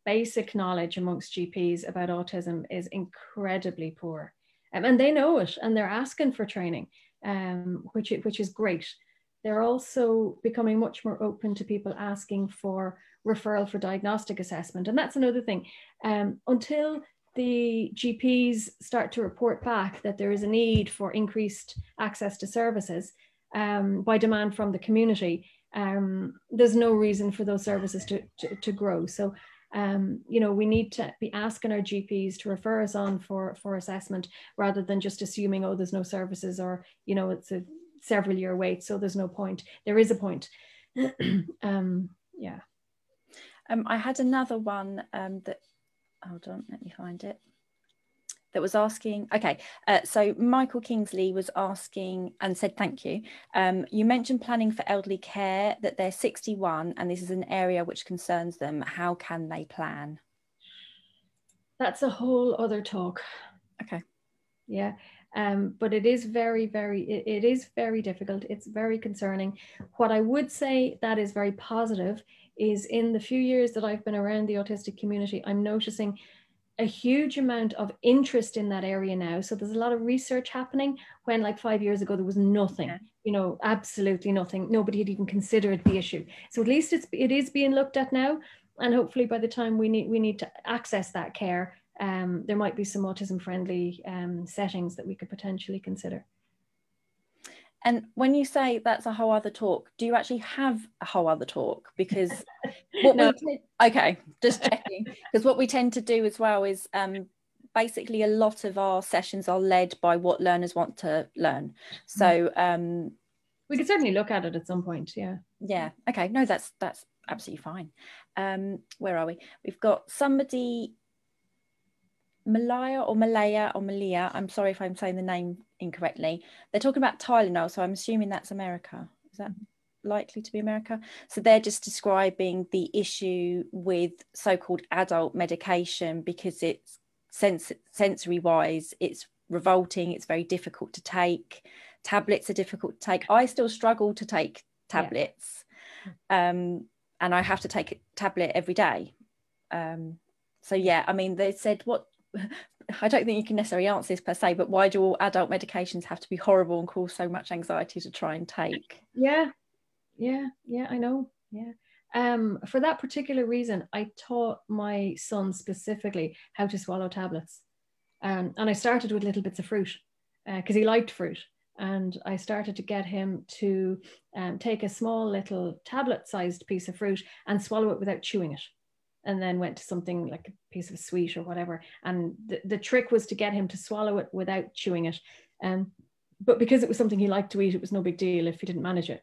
[SPEAKER 2] basic knowledge amongst GPs about autism is incredibly poor. Um, and they know it and they're asking for training, um, which, which is great. They're also becoming much more open to people asking for referral for diagnostic assessment. And that's another thing. Um, until the GPs start to report back that there is a need for increased access to services um, by demand from the community, um, there's no reason for those services to, to, to grow. So, um, you know, we need to be asking our GPs to refer us on for, for assessment rather than just assuming, oh, there's no services or, you know, it's a several year wait, so there's no point. There is a point. um, yeah.
[SPEAKER 1] Um, I had another one um, that hold on, let me find it. That was asking, okay, uh, so Michael Kingsley was asking and said, thank you. Um, you mentioned planning for elderly care, that they're 61 and this is an area which concerns them. How can they plan?
[SPEAKER 2] That's a whole other talk.
[SPEAKER 1] Okay.
[SPEAKER 2] Yeah. Um, but it is very, very, it, it is very difficult. It's very concerning. What I would say that is very positive is in the few years that I've been around the autistic community, I'm noticing a huge amount of interest in that area now. So there's a lot of research happening when like five years ago there was nothing, you know, absolutely nothing. Nobody had even considered the issue. So at least it's it is being looked at now. And hopefully by the time we need we need to access that care, um, there might be some autism friendly um, settings that we could potentially consider.
[SPEAKER 1] And when you say that's a whole other talk, do you actually have a whole other talk? Because what no. we okay, just checking. Because what we tend to do as well is um, basically a lot of our sessions are led by what learners want to learn. So um,
[SPEAKER 2] we could certainly look at it at some point. Yeah.
[SPEAKER 1] Yeah. Okay. No, that's that's absolutely fine. Um, where are we? We've got somebody Malaya or Malaya or Malia. I'm sorry if I'm saying the name incorrectly. They're talking about Tylenol, so I'm assuming that's America. Is that likely to be America? So they're just describing the issue with so-called adult medication because it's sens- sensory wise, it's revolting. It's very difficult to take. Tablets are difficult to take. I still struggle to take tablets, yeah. um, and I have to take a tablet every day. Um, so yeah, I mean, they said what I don't think you can necessarily answer this per se, but why do all adult medications have to be horrible and cause so much anxiety to try and take?
[SPEAKER 2] Yeah, yeah, yeah, I know. Yeah. Um, for that particular reason, I taught my son specifically how to swallow tablets. Um, and I started with little bits of fruit because uh, he liked fruit. And I started to get him to um, take a small little tablet sized piece of fruit and swallow it without chewing it and then went to something like a piece of sweet or whatever. And the, the trick was to get him to swallow it without chewing it. Um, but because it was something he liked to eat, it was no big deal if he didn't manage it.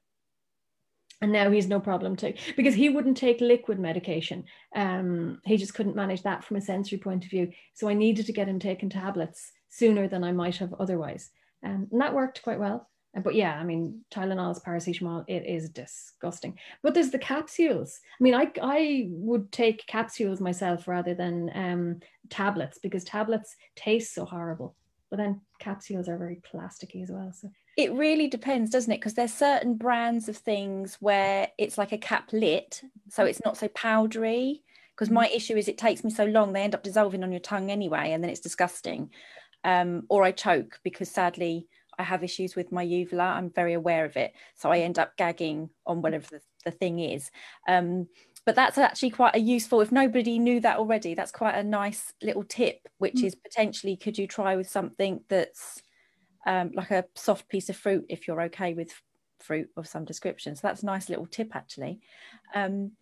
[SPEAKER 2] And now he's no problem to because he wouldn't take liquid medication. Um, he just couldn't manage that from a sensory point of view. So I needed to get him taken tablets sooner than I might have otherwise. Um, and that worked quite well but yeah, I mean, Tylenol's paracetamol, it is disgusting. But there's the capsules. I mean, I, I would take capsules myself rather than um, tablets because tablets taste so horrible. But then capsules are very plasticky as well. So
[SPEAKER 1] it really depends, doesn't it? Because there's certain brands of things where it's like a caplet, so it's not so powdery. Because my mm. issue is it takes me so long, they end up dissolving on your tongue anyway, and then it's disgusting. Um, or I choke because sadly I have issues with my uvula. I'm very aware of it. So I end up gagging on whatever the, the thing is. Um, but that's actually quite a useful, if nobody knew that already, that's quite a nice little tip, which mm. is potentially could you try with something that's um, like a soft piece of fruit if you're okay with fruit of some description. So that's a nice little tip actually. Um,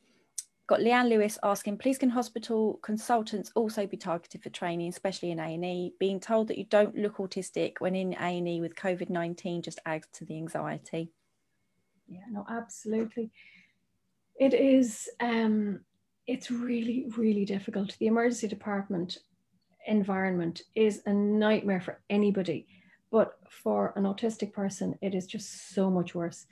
[SPEAKER 1] got Leanne Lewis asking, please can hospital consultants also be targeted for training, especially in A&E? Being told that you don't look autistic when in A&E with COVID-19 just adds to the anxiety.
[SPEAKER 2] Yeah, no, absolutely. It is, um, it's really, really difficult. The emergency department environment is a nightmare for anybody, but for an autistic person, it is just so much worse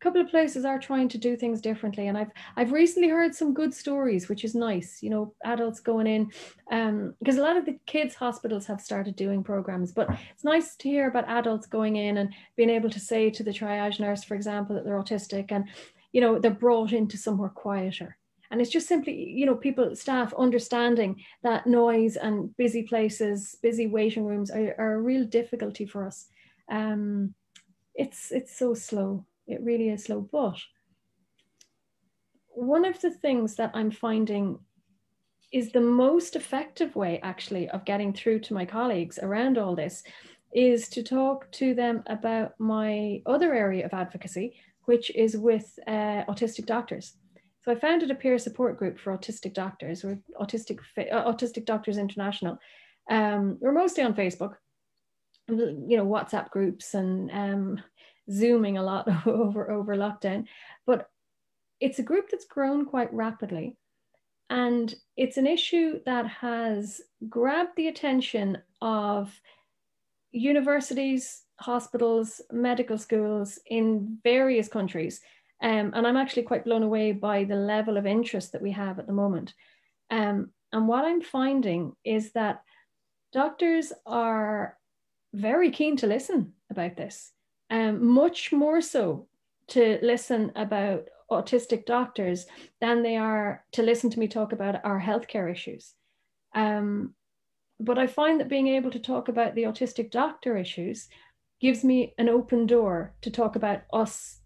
[SPEAKER 2] a couple of places are trying to do things differently and i've i've recently heard some good stories which is nice you know adults going in um because a lot of the kids hospitals have started doing programs but it's nice to hear about adults going in and being able to say to the triage nurse for example that they're autistic and you know they're brought into somewhere quieter. And it's just simply you know people staff understanding that noise and busy places busy waiting rooms are, are a real difficulty for us. Um it's it's so slow it really is slow. But one of the things that I'm finding is the most effective way, actually, of getting through to my colleagues around all this is to talk to them about my other area of advocacy, which is with uh, autistic doctors. So I founded a peer support group for autistic doctors, or Autistic uh, Autistic Doctors International. Um, we're mostly on Facebook, you know, WhatsApp groups and um, zooming a lot over over lockdown. But it's a group that's grown quite rapidly. And it's an issue that has grabbed the attention of universities hospitals medical schools in various countries. Um, and i'm actually quite blown away by the level of interest that we have at the moment. Um, and what i'm finding is that doctors are very keen to listen about this um, much more so to listen about autistic doctors than they are to listen to me talk about our healthcare issues. Um, but I find that being able to talk about the autistic doctor issues gives me an open door to talk about us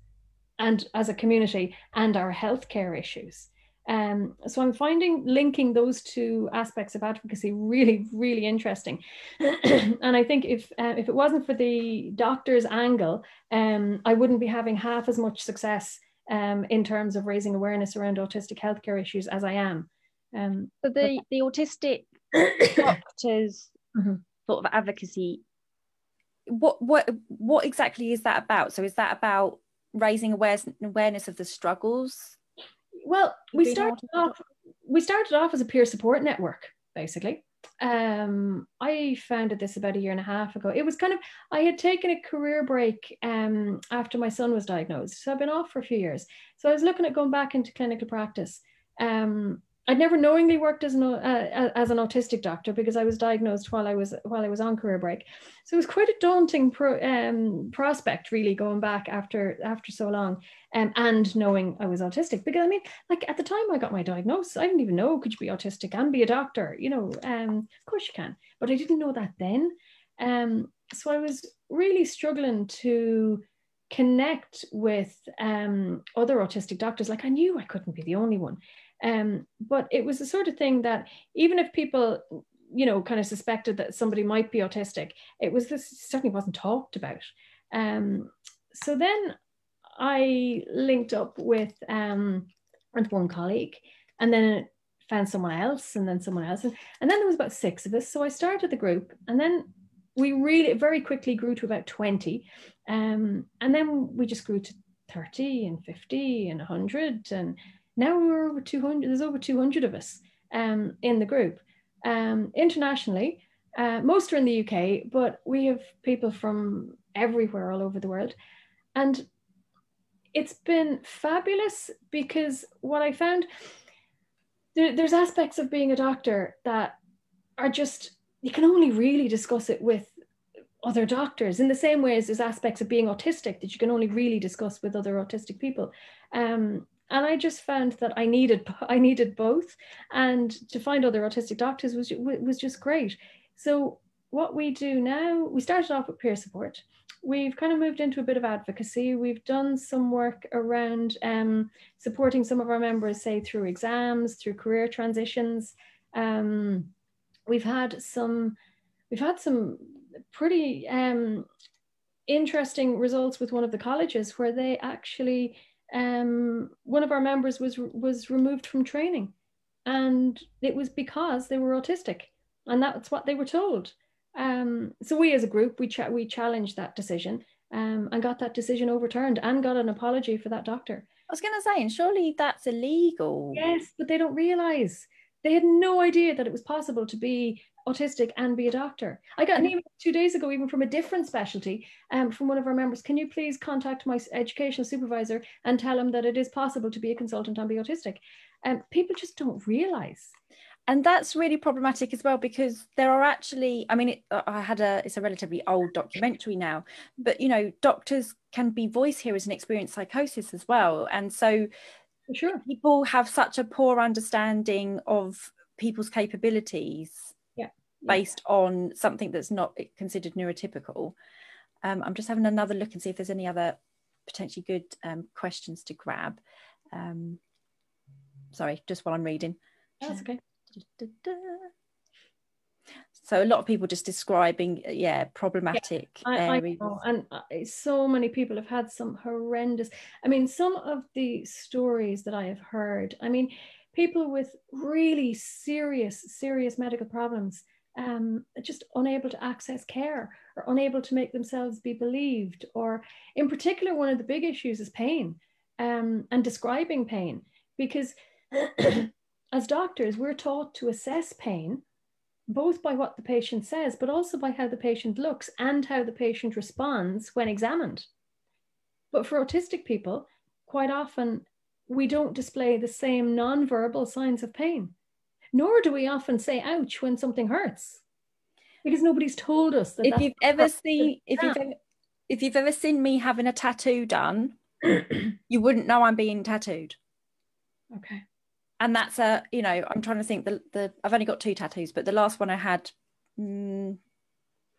[SPEAKER 2] and as a community and our healthcare issues. Um, so I'm finding linking those two aspects of advocacy really, really interesting. and I think if uh, if it wasn't for the doctor's angle, um, I wouldn't be having half as much success um, in terms of raising awareness around autistic healthcare issues as I am. Um,
[SPEAKER 3] so the the autistic doctors mm-hmm. sort of advocacy.
[SPEAKER 1] What what what exactly is that about? So is that about raising awareness awareness of the struggles
[SPEAKER 2] well, we started off we started off as a peer support network, basically. Um, I founded this about a year and a half ago. It was kind of I had taken a career break um, after my son was diagnosed, so I've been off for a few years. So I was looking at going back into clinical practice. Um, I'd never knowingly worked as an uh, as an autistic doctor because I was diagnosed while I was while I was on career break. So it was quite a daunting pro, um, prospect, really, going back after after so long, um, and knowing I was autistic. Because I mean, like at the time I got my diagnosis, I didn't even know could you be autistic and be a doctor. You know, um, of course you can, but I didn't know that then. Um, so I was really struggling to connect with um, other autistic doctors. Like I knew I couldn't be the only one. Um, but it was the sort of thing that even if people, you know, kind of suspected that somebody might be autistic, it was this certainly wasn't talked about. Um, so then I linked up with um, and one colleague, and then found someone else, and then someone else, and, and then there was about six of us. So I started the group, and then we really very quickly grew to about 20 um, and then we just grew to 30 and 50 and 100 and now we're over 200, there's over 200 of us um, in the group. Um, internationally, uh, most are in the UK, but we have people from everywhere all over the world. And it's been fabulous because what I found, there, there's aspects of being a doctor that are just, you can only really discuss it with other doctors in the same way as there's aspects of being autistic that you can only really discuss with other autistic people. Um, and I just found that I needed I needed both, and to find other autistic doctors was was just great. So what we do now, we started off with peer support. We've kind of moved into a bit of advocacy. We've done some work around um, supporting some of our members, say through exams, through career transitions. Um, we've had some, we've had some pretty um, interesting results with one of the colleges where they actually um, one of our members was was removed from training, and it was because they were autistic, and that's what they were told. Um, so we, as a group, we cha- we challenged that decision um, and got that decision overturned, and got an apology for that doctor.
[SPEAKER 1] I was going to say, and surely that's illegal.
[SPEAKER 2] Yes, but they don't realize. They had no idea that it was possible to be autistic and be a doctor. I got an email two days ago, even from a different specialty, um, from one of our members. Can you please contact my educational supervisor and tell him that it is possible to be a consultant and be autistic? And um, people just don't realize.
[SPEAKER 1] And that's really problematic as well because there are actually, I mean, it, I had a, it's a relatively old documentary now, but you know, doctors can be voice hearers and experience psychosis as well. And so
[SPEAKER 2] sure.
[SPEAKER 1] people have such a poor understanding of people's capabilities yeah. based yeah. on something that's not considered neurotypical. Um, I'm just having another look and see if there's any other potentially good um, questions to grab. Um, sorry, just while I'm reading.
[SPEAKER 2] That's okay.
[SPEAKER 1] So a lot of people just describing, yeah, problematic
[SPEAKER 2] yeah, I, areas. I. And uh, so many people have had some horrendous. I mean, some of the stories that I have heard. I mean, people with really serious, serious medical problems um, just unable to access care or unable to make themselves be believed. Or, in particular, one of the big issues is pain um, and describing pain. Because as doctors, we're taught to assess pain both by what the patient says, but also by how the patient looks and how the patient responds when examined. But for autistic people, quite often we don't display the same non-verbal signs of pain nor do we often say ouch when something hurts. Because nobody's told us that
[SPEAKER 1] if you've ever seen if you've ever, if you've ever seen me having a tattoo done you wouldn't know i'm being tattooed.
[SPEAKER 2] Okay
[SPEAKER 1] and that's a you know i'm trying to think the, the i've only got two tattoos but the last one i had mm,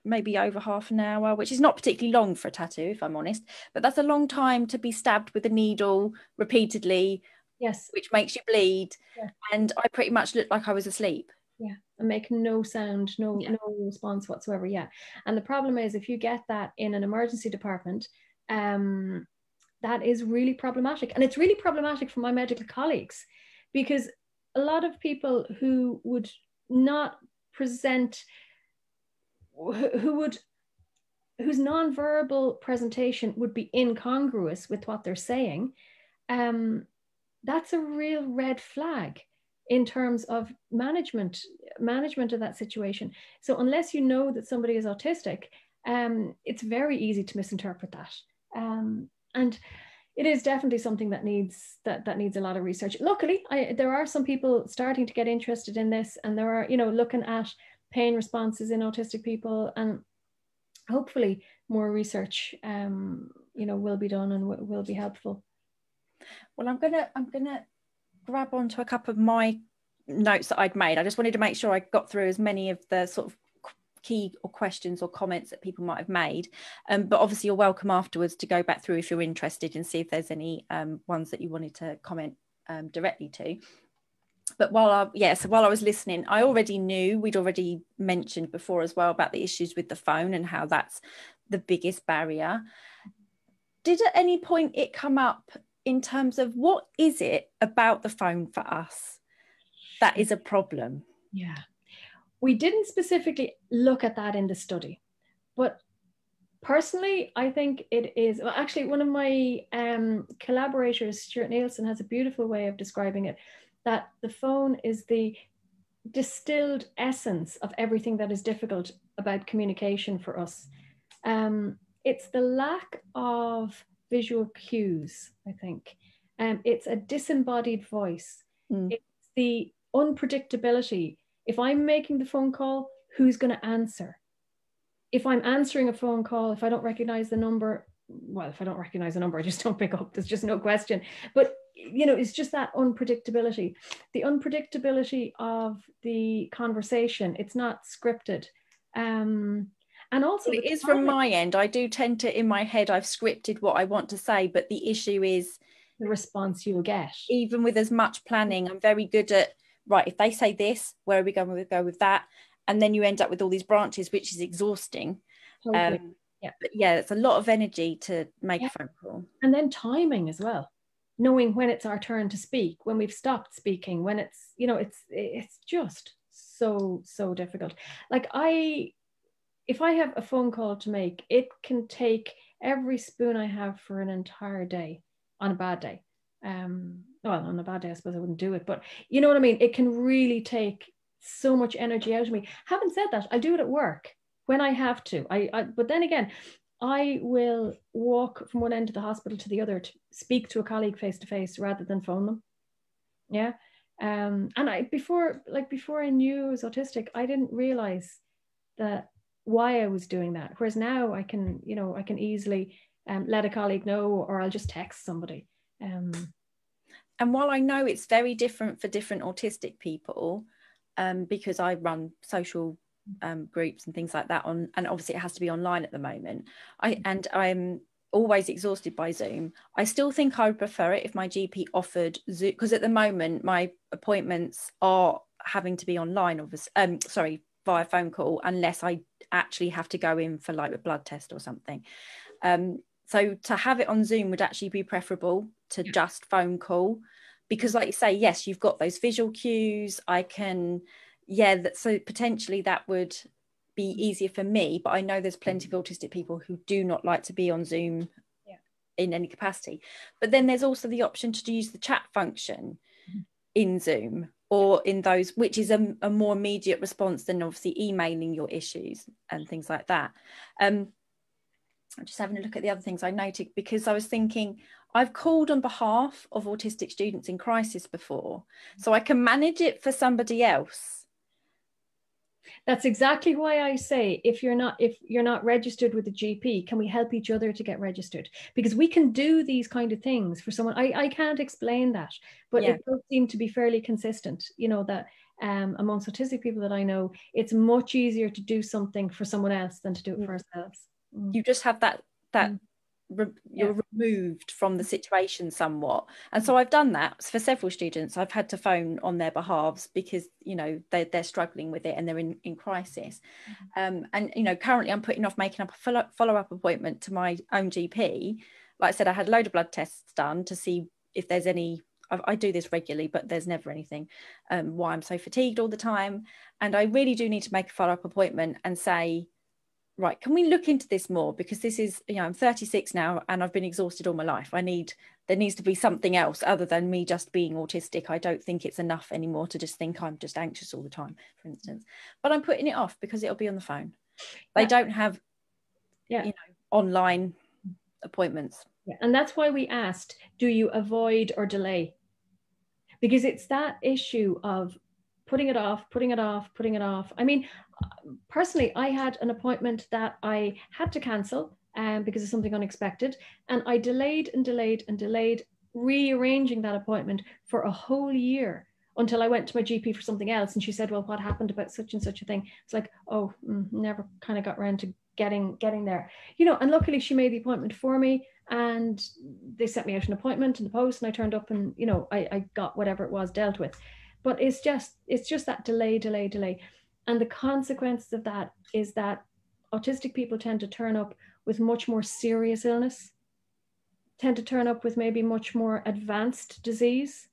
[SPEAKER 1] maybe over half an hour which is not particularly long for a tattoo if i'm honest but that's a long time to be stabbed with a needle repeatedly
[SPEAKER 2] Yes.
[SPEAKER 1] Which makes you bleed. Yeah. And I pretty much looked like I was asleep.
[SPEAKER 2] Yeah. And make no sound, no yeah. no response whatsoever. Yeah. And the problem is if you get that in an emergency department, um, that is really problematic. And it's really problematic for my medical colleagues because a lot of people who would not present who would whose nonverbal presentation would be incongruous with what they're saying, um, that's a real red flag in terms of management management of that situation. So unless you know that somebody is autistic, um, it's very easy to misinterpret that. Um, and it is definitely something that needs that that needs a lot of research. Luckily, I, there are some people starting to get interested in this, and there are you know looking at pain responses in autistic people, and hopefully more research um, you know will be done and w- will be helpful.
[SPEAKER 1] Well, I'm gonna I'm gonna grab onto a couple of my notes that I'd made. I just wanted to make sure I got through as many of the sort of key or questions or comments that people might have made. Um, but obviously, you're welcome afterwards to go back through if you're interested and see if there's any um, ones that you wanted to comment um, directly to. But while I yeah, so while I was listening, I already knew we'd already mentioned before as well about the issues with the phone and how that's the biggest barrier. Did at any point it come up in terms of what is it about the phone for us that is a problem?
[SPEAKER 2] Yeah. We didn't specifically look at that in the study, but personally, I think it is. Well, actually, one of my um, collaborators, Stuart Neilson, has a beautiful way of describing it that the phone is the distilled essence of everything that is difficult about communication for us. Um, it's the lack of visual cues, I think. Um, it's a disembodied voice. Mm. It's the unpredictability if I'm making the phone call, who's going to answer? If I'm answering a phone call, if I don't recognize the number, well, if I don't recognize the number, I just don't pick up. There's just no question. But you know, it's just that unpredictability. The unpredictability of the conversation. It's not scripted. Um, and also
[SPEAKER 1] it is from my end. I do tend to in my head I've scripted what I want to say, but the issue is
[SPEAKER 2] the response you'll get.
[SPEAKER 1] Even with as much planning, I'm very good at right, if they say this, where are we going to go with that? And then you end up with all these branches, which is exhausting. Totally. Um, yeah. But yeah, it's a lot of energy to make yeah. a phone call.
[SPEAKER 2] And then timing as well. Knowing when it's our turn to speak, when we've stopped speaking, when it's, you know, it's it's just so, so difficult. Like I if I have a phone call to make, it can take every spoon I have for an entire day on a bad day. Um, well, on a bad day, I suppose I wouldn't do it, but you know what I mean? It can really take so much energy out of me. Having said that, I do it at work when I have to. I, I but then again, I will walk from one end of the hospital to the other to speak to a colleague face to face rather than phone them. Yeah. Um, and I before like before I knew I was autistic, I didn't realize that why I was doing that. Whereas now I can, you know, I can easily um, let a colleague know or I'll just text somebody. Um,
[SPEAKER 1] and while I know it's very different for different autistic people, um, because I run social um, groups and things like that on, and obviously it has to be online at the moment. I mm. and I'm always exhausted by Zoom. I still think I would prefer it if my GP offered Zoom because at the moment my appointments are having to be online. Obviously, um, sorry, via phone call unless I actually have to go in for like a blood test or something. Um, so to have it on Zoom would actually be preferable to yeah. just phone call because like you say yes you've got those visual cues i can yeah that so potentially that would be easier for me but i know there's plenty of autistic people who do not like to be on zoom yeah. in any capacity but then there's also the option to use the chat function mm-hmm. in zoom or in those which is a, a, more immediate response than obviously emailing your issues and things like that um i'm just having a look at the other things i noted because i was thinking I've called on behalf of autistic students in crisis before, so I can manage it for somebody else.
[SPEAKER 2] That's exactly why I say if you're not if you're not registered with the GP, can we help each other to get registered? Because we can do these kind of things for someone. I, I can't explain that, but yeah. it does seem to be fairly consistent. You know that um, amongst autistic people that I know, it's much easier to do something for someone else than to do it for ourselves.
[SPEAKER 1] Mm. You just have that that mm. re- you're removed from the situation somewhat. And so i've done that for several students. I've had to phone on their behalves because you know they're, they're struggling with it and they're in, in crisis. Mm-hmm. um, and you know currently i'm putting off making up a follow-up appointment to my own gp like i said i had a load of blood tests done to see if there's any I, do this regularly, but there's never anything. Um, why I'm so fatigued all the time, and I really do need to make a follow up appointment and say, right, can we look into this more? Because this is, you know, I'm 36 now and I've been exhausted all my life. I need, there needs to be something else other than me just being autistic. I don't think it's enough anymore to just think I'm just anxious all the time, for instance. But I'm putting it off because it'll be on the phone. They yeah. don't have, yeah. you know, online appointments.
[SPEAKER 2] Yeah. And that's why we asked, do you avoid or delay? Because it's that issue of putting it off, putting it off, putting it off. I mean, personally, I had an appointment that I had to cancel um, because of something unexpected. And I delayed and delayed and delayed rearranging that appointment for a whole year until I went to my GP for something else. And she said, well, what happened about such and such a thing? It's like, oh, mm, never kind of got around to getting getting there you know and luckily she made the appointment for me and they sent me out an appointment in the post and i turned up and you know I, I got whatever it was dealt with but it's just it's just that delay delay delay and the consequences of that is that autistic people tend to turn up with much more serious illness, tend to turn up with maybe much more advanced disease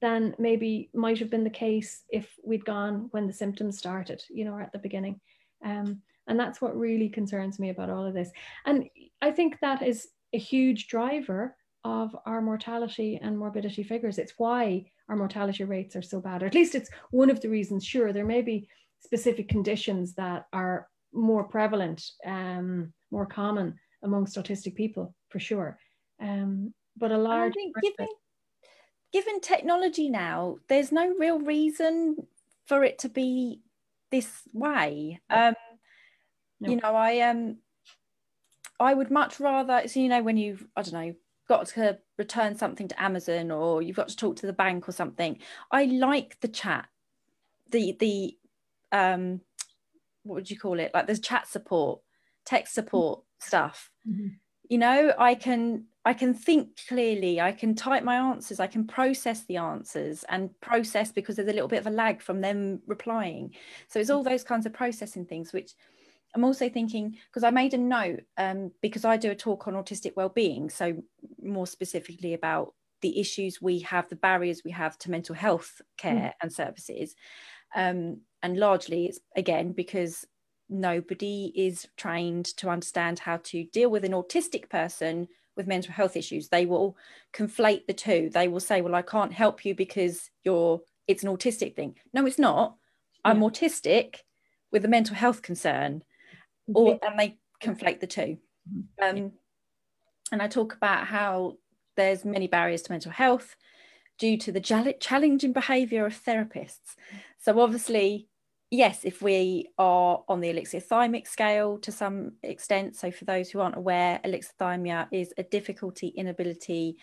[SPEAKER 2] than maybe might have been the case if we'd gone when the symptoms started, you know, or at the beginning. Um, and that's what really concerns me about all of this. And I think that is a huge driver of our mortality and morbidity figures. It's why our mortality rates are so bad, or at least it's one of the reasons. Sure, there may be specific conditions that are more prevalent, um, more common amongst autistic people, for sure. Um, but a large. I think
[SPEAKER 1] given, given technology now, there's no real reason for it to be this way. Um, no. You know, I um, I would much rather. So you know, when you've I don't know got to return something to Amazon or you've got to talk to the bank or something. I like the chat, the the um, what would you call it? Like there's chat support, text support stuff. Mm-hmm. You know, I can I can think clearly. I can type my answers. I can process the answers and process because there's a little bit of a lag from them replying. So it's all mm-hmm. those kinds of processing things which I'm also thinking because I made a note um, because I do a talk on autistic well-being, so more specifically about the issues we have, the barriers we have to mental health care mm. and services, um, and largely it's again because nobody is trained to understand how to deal with an autistic person with mental health issues. They will conflate the two. They will say, "Well, I can't help you because you're it's an autistic thing." No, it's not. I'm autistic with a mental health concern or and they conflate the 2 mm-hmm. um, and I talk about how there's many barriers to mental health due to the challenging behaviour of therapists. So obviously, yes, if we are on the alexithymic scale to some extent, so for those who aren't aware, alexithymia is a difficulty, inability,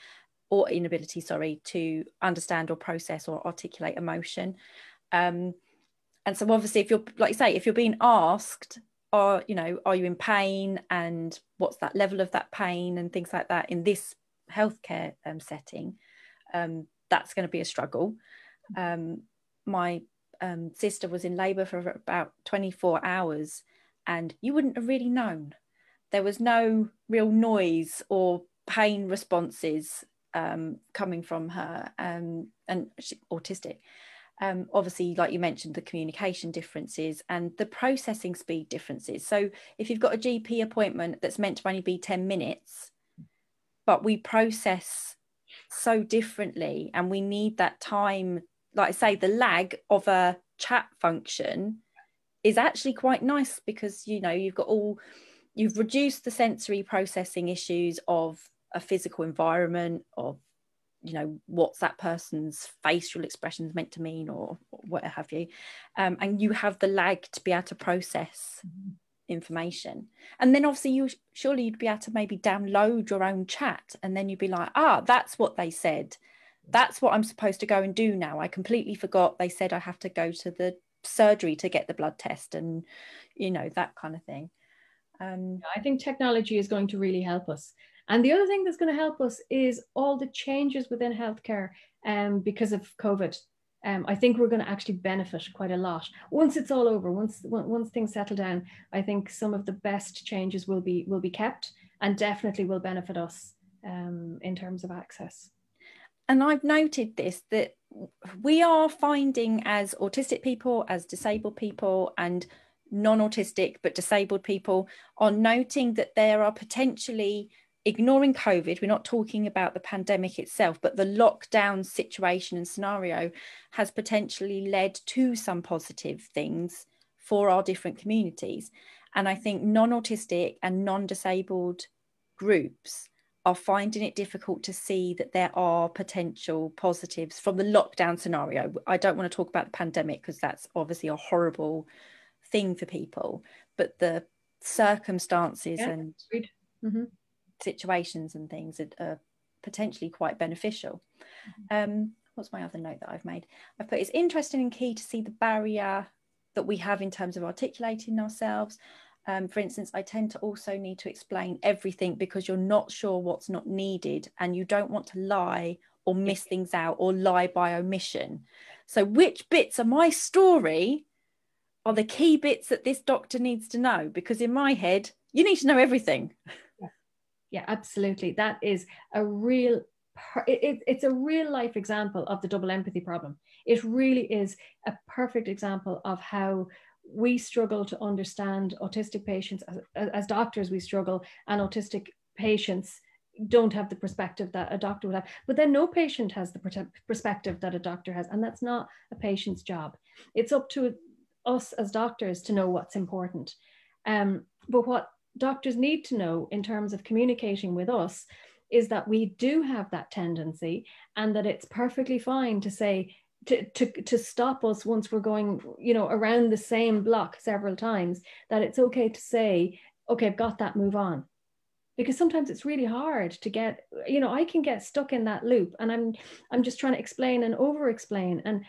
[SPEAKER 1] or inability, sorry, to understand or process or articulate emotion. Um, and so obviously, if you're like you say, if you're being asked are you know are you in pain? And what's that level of that pain? and things like that in this healthcare um, setting um, that's going to be a struggle. Um, my um, sister was in labor for about 24 hours and you wouldn't have really known there was no real noise or pain responses um, coming from her um, and she, autistic um, obviously, like you mentioned, the communication differences and the processing speed differences. So, if you've got a GP appointment that's meant to only be 10 minutes, but we process so differently and we need that time, like I say, the lag of a chat function is actually quite nice because you know you've got all you've reduced the sensory processing issues of a physical environment of you know what's that person's facial expressions meant to mean or, or what have you. Um, and you have the lag to be able to process mm-hmm. information. And then obviously you surely you'd be able to maybe download your own chat and then you'd be like ah that's what they said that's what i'm supposed to go and do now i completely forgot they said i have to go to the surgery to get the blood test and you know that kind of thing
[SPEAKER 2] um, i think technology is going to really help us And the other thing that's going to help us is all the changes within healthcare um, because of COVID. Um, I think we're going to actually benefit quite a lot once it's all over. Once once things settle down, I think some of the best changes will be will be kept and definitely will benefit us um, in terms of access.
[SPEAKER 1] And I've noted this that we are finding as autistic people, as disabled people, and non autistic but disabled people are noting that there are potentially ignoring COVID, we're not talking about the pandemic itself, but the lockdown situation and scenario has potentially led to some positive things for our different communities. And I think non autistic and non disabled groups are finding it difficult to see that there are potential positives from the lockdown scenario. I don't want to talk about the pandemic because that's obviously a horrible thing for people, but the circumstances yeah, and mm-hmm. situations and things are, are, potentially quite beneficial. Mm-hmm. Um, what's my other note that I've made? I've put it's interesting and key to see the barrier that we have in terms of articulating ourselves. Um, for instance, I tend to also need to explain everything because you're not sure what's not needed and you don't want to lie or miss things out or lie by omission. So, which bits of my story are the key bits that this doctor needs to know? Because in my head, you need to know everything.
[SPEAKER 2] Yeah, yeah absolutely. That is a real. It, it's a real life example of the double empathy problem. It really is a perfect example of how we struggle to understand autistic patients as, as doctors we struggle and autistic patients don't have the perspective that a doctor would have. But then no patient has the perspective that a doctor has and that's not a patient's job. It's up to us as doctors to know what's important. Um, but what doctors need to know in terms of communicating with us is that we do have that tendency and that it's perfectly fine to say to, to, to stop us once we're going, you know, around the same block several times, that it's okay to say, okay, I've got that, move on. Because sometimes it's really hard to get, you know, I can get stuck in that loop and I'm I'm just trying to explain and over explain. And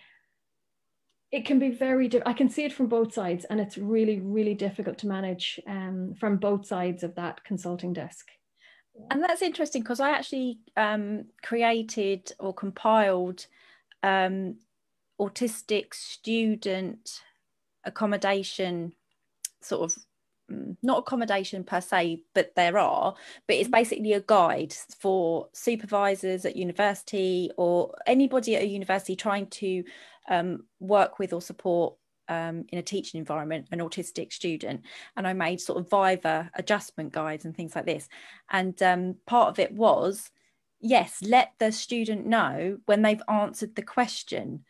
[SPEAKER 2] it can be very i can see it from both sides and it's really really difficult to manage um, from both sides of that consulting desk
[SPEAKER 1] and that's interesting because i actually um, created or compiled um, autistic student accommodation sort of mm, not accommodation per se, but there are, but it's basically a guide for supervisors at university or anybody at a university trying to um, work with or support um, in a teaching environment an autistic student. And I made sort of Viva adjustment guides and things like this. And um, part of it was yes, let the student know when they've answered the question,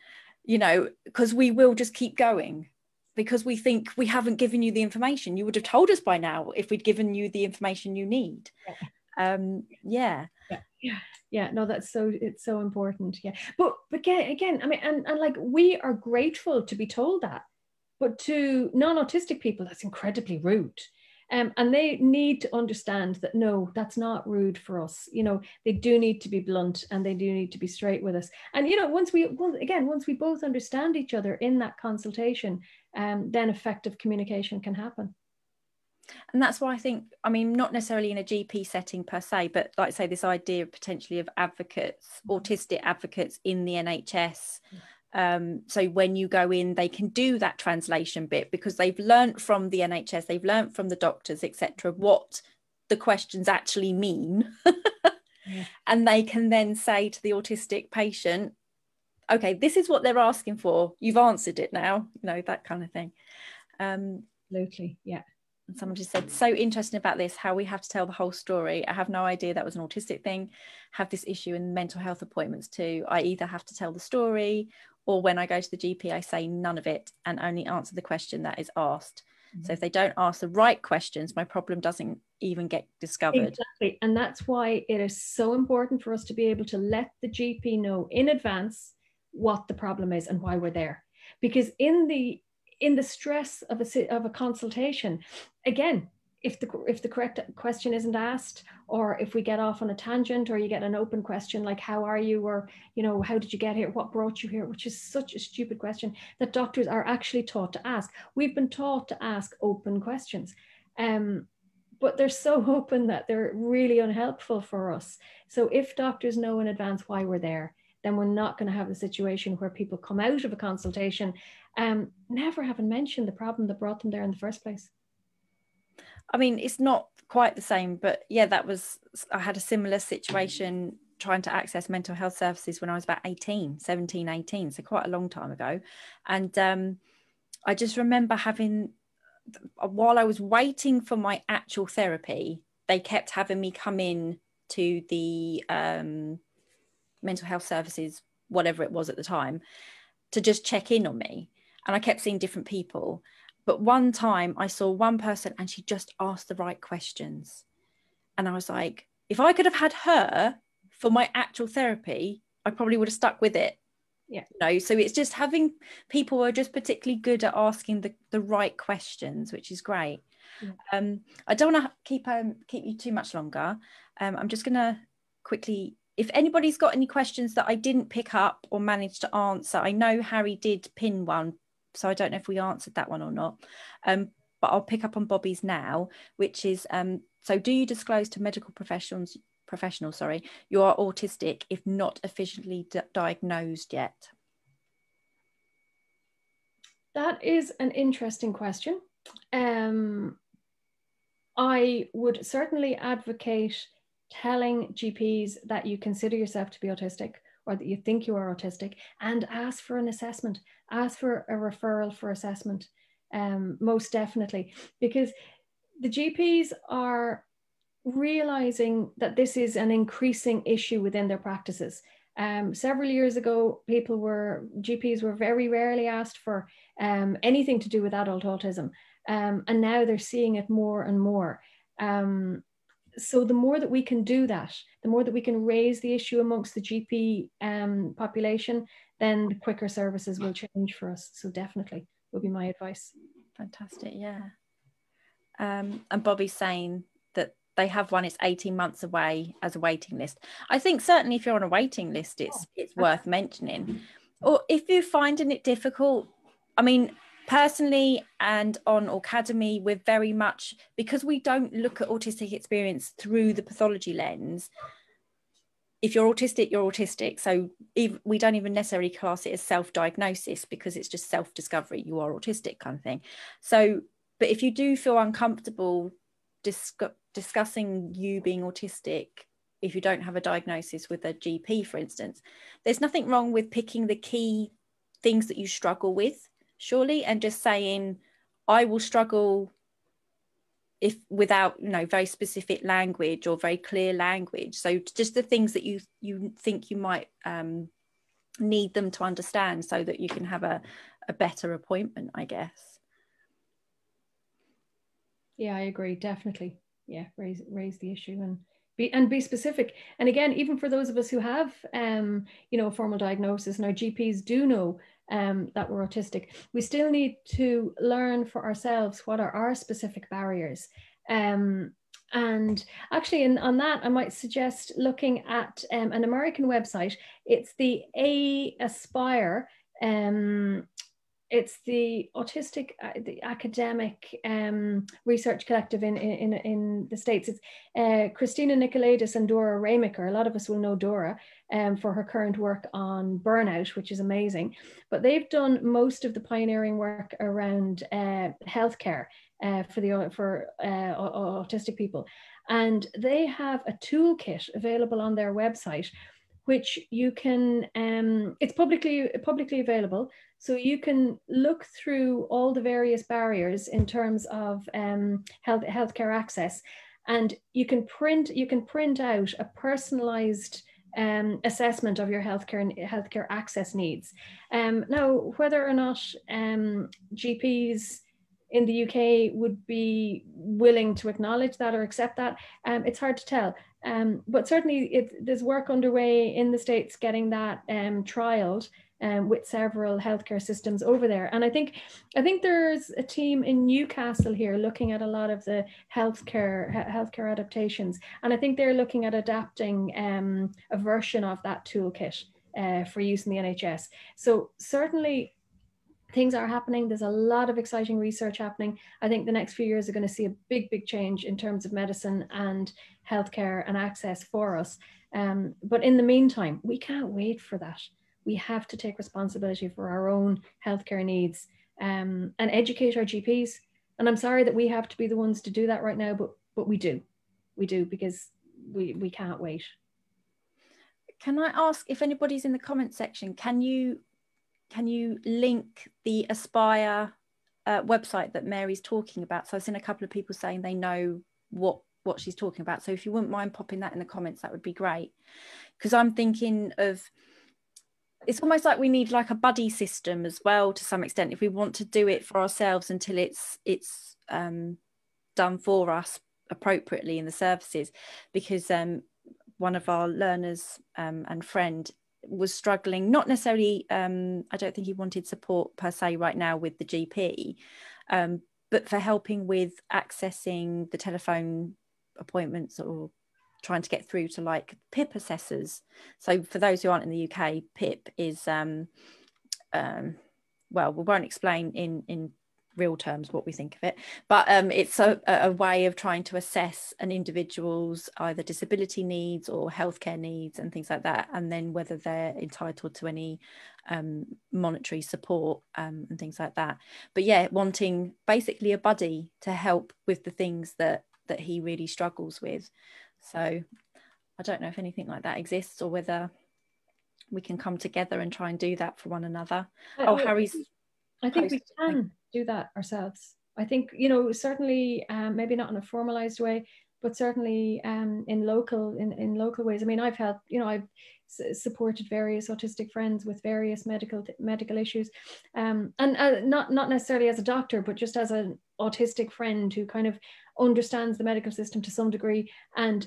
[SPEAKER 1] you know, because we will just keep going because we think we haven't given you the information. You would have told us by now if we'd given you the information you need. Yeah. Um, yeah.
[SPEAKER 2] yeah. Yeah. Yeah. No, that's so it's so important. Yeah. But but again, again, I mean, and, and like we are grateful to be told that. But to non-autistic people, that's incredibly rude um, and they need to understand that no, that's not rude for us. You know, they do need to be blunt and they do need to be straight with us. And you know, once we once, again, once we both understand each other in that consultation, um, then effective communication can happen.
[SPEAKER 1] And that's why I think, I mean, not necessarily in a GP setting per se, but like say, this idea potentially of advocates, mm-hmm. autistic advocates in the NHS. Yeah um, so when you go in they can do that translation bit because they've learnt from the nhs they've learnt from the doctors etc what the questions actually mean. Yeah. and they can then say to the autistic patient okay this is what they're asking for. You've answered it now you know that kind of thing.
[SPEAKER 2] Um absolutely yeah
[SPEAKER 1] and someone just said so interesting about this how we have to tell the whole story i have no idea that was an autistic thing have this issue in mental health appointments too i either have to tell the story or when I go to the GP, I say none of it and only answer the question that is asked. Mm-hmm. So if they don't ask the right questions, my problem doesn't even get discovered.
[SPEAKER 2] Exactly. And that's why it is so important for us to be able to let the GP know in advance what the problem is and why we're there. Because in the in the stress of a of a consultation, again, if the if the correct question isn't asked or if we get off on a tangent or you get an open question like how are you? or you know how did you get here? What brought you here? which is such a stupid question that doctors are actually taught to ask. We've been taught to ask open questions um, but they're so open that they're really unhelpful for us. So if doctors know in advance why we're there, then we're not going to have the situation where people come out of a consultation um, never having mentioned the problem that brought them there in the first place.
[SPEAKER 1] I mean, it's not quite the same, but yeah, that was, I had a similar situation trying to access mental health services when I was about 18, 17, 18, so quite a long time ago. And um, I just remember having, while I was waiting for my actual therapy, they kept having me come in to the um, mental health services, whatever it was at the time, to just check in on me. And I kept seeing different people. But one time I saw one person and she just asked the right questions. And I was like, if I could have had her for my actual therapy, I probably would have stuck with it.
[SPEAKER 2] Yeah.
[SPEAKER 1] You know, so it's just having people who are just particularly good at asking the, the right questions, which is great. Yeah. Um, I don't want to keep um, keep you too much longer. Um, I'm just going to quickly if anybody's got any questions that I didn't pick up or manage to answer, I know Harry did pin one, so I don't know if we answered that one or not. Um, but I'll pick up on Bobby's now, which is um, so do you disclose to medical professionals professionals, sorry, you are autistic if not officially diagnosed yet?
[SPEAKER 2] That is an interesting question. Um, I would certainly advocate telling GPs that you consider yourself to be autistic or that you think you are autistic and ask for an assessment, ask for a referral for assessment, um, most definitely, because the GPs are realizing that this is an increasing issue within their practices. Um, several years ago, people were GPs were very rarely asked for um, anything to do with adult autism, um, and now they're seeing it more and more. So the more that we can do that, the more that we can raise the issue amongst the GP um, population, then the quicker services will change for us. So definitely would be my advice.
[SPEAKER 1] Fantastic, yeah. Um, and Bobby's saying that they have one. It's eighteen months away as a waiting list. I think certainly if you're on a waiting list, it's oh, it's worth mentioning. Or if you're finding it difficult, I mean, personally and on Aucademy, we're very much because we don't look at autistic experience through the pathology lens. If you're autistic, you're autistic. So if, we don't even necessarily class it as self-diagnosis because it's just self-discovery. You are autistic, kind of thing. So, but if you do feel uncomfortable discussing you being autistic, if you don't have a diagnosis with a GP, for instance, there's nothing wrong with picking the key things that you struggle with surely and just saying i will struggle if without you know very specific language or very clear language. So just the things that you you think you might um, need them to understand so that you can have a, a better appointment i guess.
[SPEAKER 2] Yeah i agree definitely. Yeah raise raise the issue and be and be specific. And again even for those of us who have um you know a formal diagnosis and our gps do know um, that we're autistic. We still need to learn for ourselves what are our specific barriers. Um, and actually, in, on that, I might suggest looking at um, an American website. It's the AASPIRE um, it's the autistic uh, the academic um, research collective in, in in the states. It's uh, christina nicolaidis and dora raymaker. A lot of us will know dora um, for her current work on burnout which is amazing. But they've done most of the pioneering work around uh, healthcare uh, for the for uh, autistic people. And they have a toolkit available on their website which you can um, it's publicly publicly available so you can look through all the various barriers in terms of um, health healthcare access and you can print you can print out a personalized um, assessment of your healthcare healthcare access needs. Um, now, whether or not um, GPs in the UK would be willing to acknowledge that or accept that, um, it's hard to tell. Um, but certainly, it, there's work underway in the States getting that um, trialed. Um, with several healthcare systems over there. And I think I think there's a team in Newcastle here looking at a lot of the healthcare healthcare adaptations. And I think they're looking at adapting um, a version of that toolkit uh, for use in the NHS. So certainly things are happening. There's a lot of exciting research happening. I think the next few years are going to see a big, big change in terms of medicine and healthcare and access for us. Um, but in the meantime, we can't wait for that. We have to take responsibility for our own healthcare needs um, and educate our GPs. And I'm sorry that we have to be the ones to do that right now, but but we do, we do because we we can't wait.
[SPEAKER 1] Can I ask if anybody's in the comment section? Can you can you link the Aspire uh, website that Mary's talking about? So I've seen a couple of people saying they know what what she's talking about. So if you wouldn't mind popping that in the comments, that would be great. Because I'm thinking of it's almost like we need like a buddy system as well to some extent if we want to do it for ourselves until it's it's um, done for us appropriately in the services. Because um, one of our learners um, and friend was struggling not necessarily um, i don't think he wanted support per se right now with the gp um, but for helping with accessing the telephone appointments or trying to get through to like pip assessors. So for those who aren't in the uk pip is um, um, well we won't explain in in real terms what we think of it but um, it's a, a way of trying to assess an individual's either disability needs or healthcare needs and things like that and then whether they're entitled to any um, monetary support um, and things like that. But yeah wanting basically a buddy to help with the things that that he really struggles with so i don't know if anything like that exists or whether we can come together and try and do that for one another oh harry's
[SPEAKER 2] I think we can do that ourselves. I think, you know, certainly um, maybe not in a formalized way, but certainly um, in local in, in local ways. I mean, I've had, you know, I've supported various autistic friends with various medical medical issues, um, and uh, not not necessarily as a doctor, but just as an autistic friend who kind of understands the medical system to some degree. And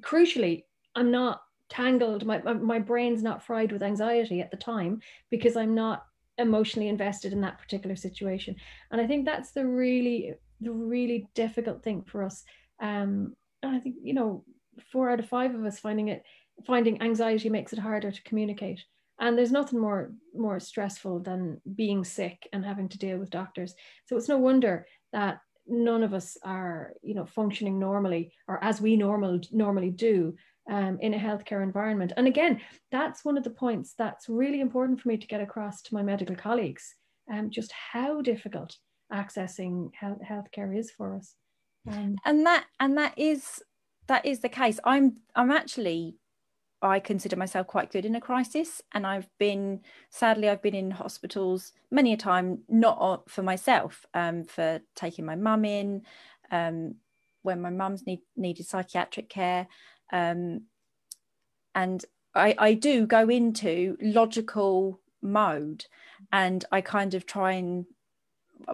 [SPEAKER 2] crucially, I'm not tangled. My my brain's not fried with anxiety at the time because I'm not emotionally invested in that particular situation and i think that's the really the really difficult thing for us um and i think you know four out of five of us finding it finding anxiety makes it harder to communicate and there's nothing more more stressful than being sick and having to deal with doctors so it's no wonder that none of us are you know functioning normally or as we normal normally do um, in a healthcare environment. And again, that's one of the points that's really important for me to get across to my medical colleagues, um, just how difficult accessing health healthcare is for us.
[SPEAKER 1] Um, and that and that is that is the case. I'm I'm actually I consider myself quite good in a crisis, and I've been sadly I've been in hospitals many a time, not for myself, um, for taking my mum in, um, when my mum's need, needed psychiatric care, um, and I, I do go into logical mode and I kind of try and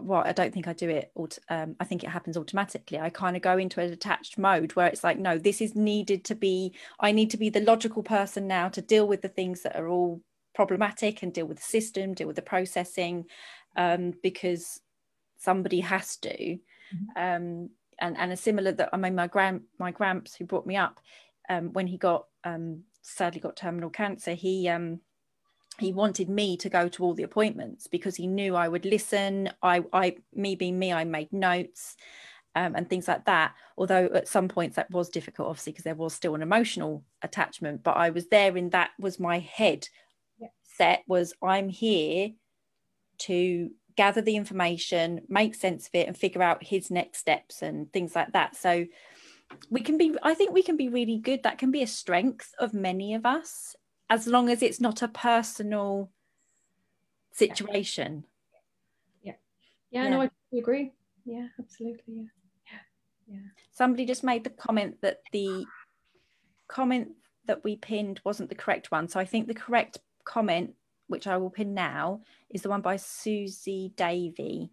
[SPEAKER 1] well, I don't think I do it. Um, I think it happens automatically. I kind of go into a detached mode where it's like, no, this is needed to be. I need to be the logical person now to deal with the things that are all problematic and deal with the system, deal with the processing, um, because somebody has to. Mm-hmm. Um, and and a similar that I mean my grand my gramps who brought me up um, when he got um, sadly got terminal cancer he um, he wanted me to go to all the appointments because he knew I would listen I I me being me I made notes um, and things like that although at some points that was difficult obviously because there was still an emotional attachment but I was there and that was my head yeah. set was I'm here to gather the information, make sense of it, and figure out his next steps and things like that. So we can be, I think we can be really good. That can be a strength of many of us, as long as it's not a personal situation.
[SPEAKER 2] Yeah. Yeah, yeah. no, I agree. Yeah, absolutely. Yeah.
[SPEAKER 1] Yeah. Somebody just made the comment that the comment that we pinned wasn't the correct one. So I think the correct comment which I will pin now, is the one by Susie Davey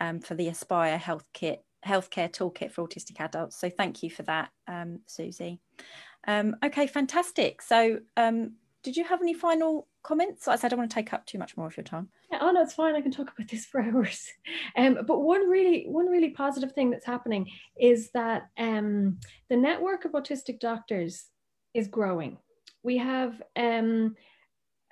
[SPEAKER 1] um, for the Aspire Health Kit healthcare toolkit for autistic adults. So thank you for that, um, Susie. Um, okay, fantastic. So um, did you have any final comments? I said I don't want to take up too much more of your time.
[SPEAKER 2] Yeah, oh no, it's fine. I can talk about this for hours. Um, but one really, one really positive thing that's happening is that um, the network of autistic doctors is growing. We have um,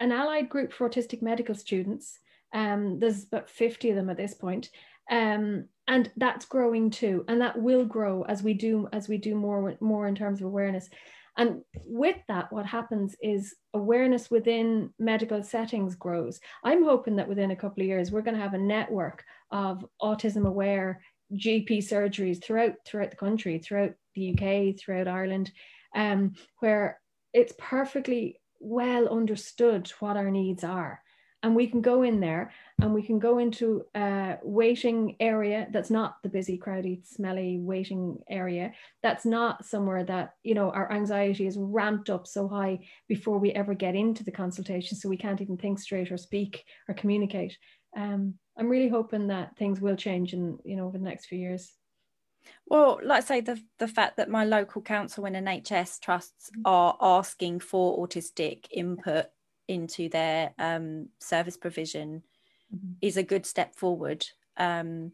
[SPEAKER 2] an allied group for autistic medical students, Um, there's about 50 of them at this point. Um, and that's growing too. And that will grow as we do as we do more more in terms of awareness. And with that, what happens is awareness within medical settings grows. I'm hoping that within a couple of years, we're going to have a network of autism aware GP surgeries throughout throughout the country, throughout the UK, throughout Ireland, um, where it's perfectly well understood what our needs are. And we can go in there and we can go into a waiting area that's not the busy, crowded, smelly waiting area. That's not somewhere that, you know, our anxiety is ramped up so high before we ever get into the consultation. So we can't even think straight or speak or communicate. Um, I'm really hoping that things will change in, you know, over the next few years.
[SPEAKER 1] Well, like I say, the the fact that my local council and NHS trusts mm-hmm. are asking for autistic input into their um, service provision mm-hmm. is a good step forward. Um,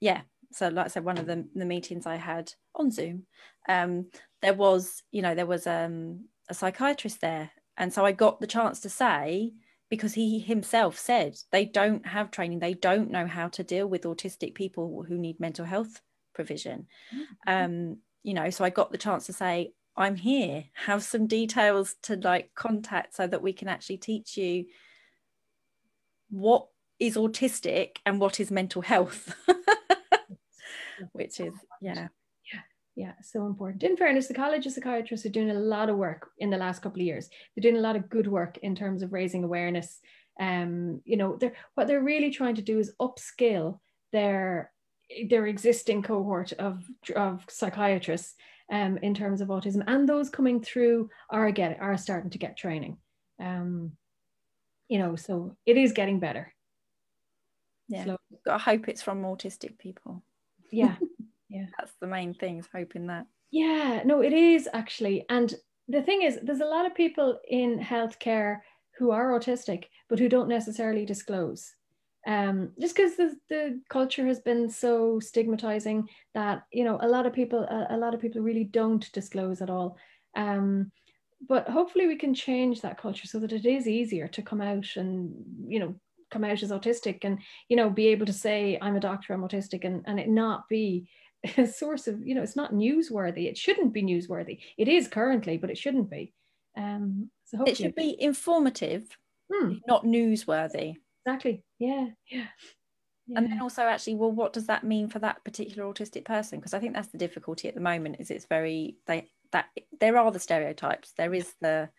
[SPEAKER 1] yeah. So, like I said, one of the, the meetings I had on Zoom, um, there was, you know, there was um, a psychiatrist there, and so I got the chance to say because he himself said they don't have training, they don't know how to deal with autistic people who need mental health provision. Mm-hmm. Um, you know, so I got the chance to say, I'm here, have some details to like contact so that we can actually teach you what is autistic and what is mental health. Which is, yeah.
[SPEAKER 2] Yeah, yeah, so important. In fairness, the College of Psychiatrists are doing a lot of work in the last couple of years. They're doing a lot of good work in terms of raising awareness. Um, you know, they're what they're really trying to do is upskill their their existing cohort of, of psychiatrists um, in terms of autism, and those coming through are get are starting to get training. Um, you know, so it is getting better.
[SPEAKER 1] Yeah, Slowly. to hope it's from autistic people.
[SPEAKER 2] Yeah, yeah,
[SPEAKER 1] that's the main thing. Is hoping that.
[SPEAKER 2] Yeah, no, it is actually, and the thing is, there's a lot of people in healthcare who are autistic, but who don't necessarily disclose um, just because the, the culture has been so stigmatizing that you know a lot of people a, a lot of people really don't disclose at all. Um, but hopefully we can change that culture so that it is easier to come out and you know come out as autistic and you know be able to say i'm a doctor i'm autistic and, and it not be a source of you know it's not newsworthy. It shouldn't be newsworthy. It is currently but it shouldn't be. Um
[SPEAKER 1] so it should be informative hmm. not newsworthy
[SPEAKER 2] exactly. Yeah yeah.
[SPEAKER 1] And then also actually well what does that mean for that particular autistic person? Because i think that's the difficulty at the moment is it's very they that there are the stereotypes. There is the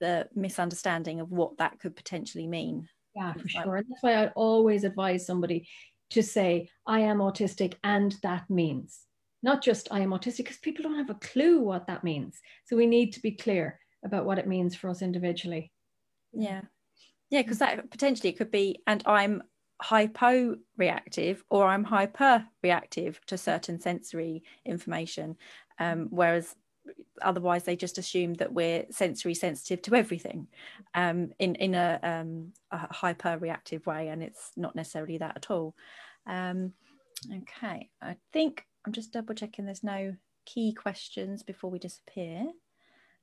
[SPEAKER 1] the misunderstanding of what that could potentially mean.
[SPEAKER 2] Yeah for sure. And that's why i always advise somebody to say i am autistic and that means not just i am autistic because people don't have a clue what that means. So we need to be clear about what it means for us individually.
[SPEAKER 1] Yeah yeah because that potentially it could be and i'm hypo reactive or i'm hyper reactive to certain sensory information um, whereas otherwise they just assume that we're sensory sensitive to everything um, in in a, um, a, hyper reactive way and it's not necessarily that at all. Um, okay i think i'm just double checking there's no key questions before we disappear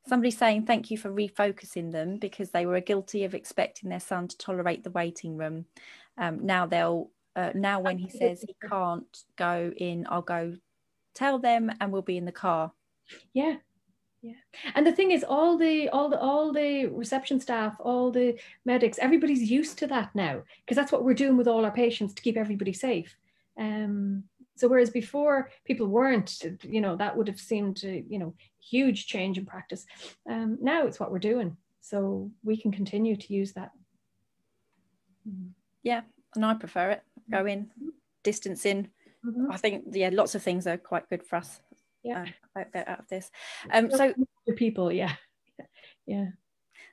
[SPEAKER 1] somebody saying thank you for refocusing them because they were guilty of expecting their son to tolerate the waiting room. Um, now they'll uh, now when he says he can't go in i'll go tell them and we'll be in the car.
[SPEAKER 2] Yeah. Yeah. And the thing is all the all the all the reception staff all the medics everybody's used to that now because that's what we're doing with all our patients to keep everybody safe. Um so whereas before people weren't you know that would have seemed to you know huge change in practice. Um, now it's what we're doing. So we can continue to use that.
[SPEAKER 1] Yeah, and I prefer it. Go in, distance in. Mm-hmm. I think yeah, lots of things are quite good for us. Yeah, uh, out of this. Um, so
[SPEAKER 2] people, yeah, yeah.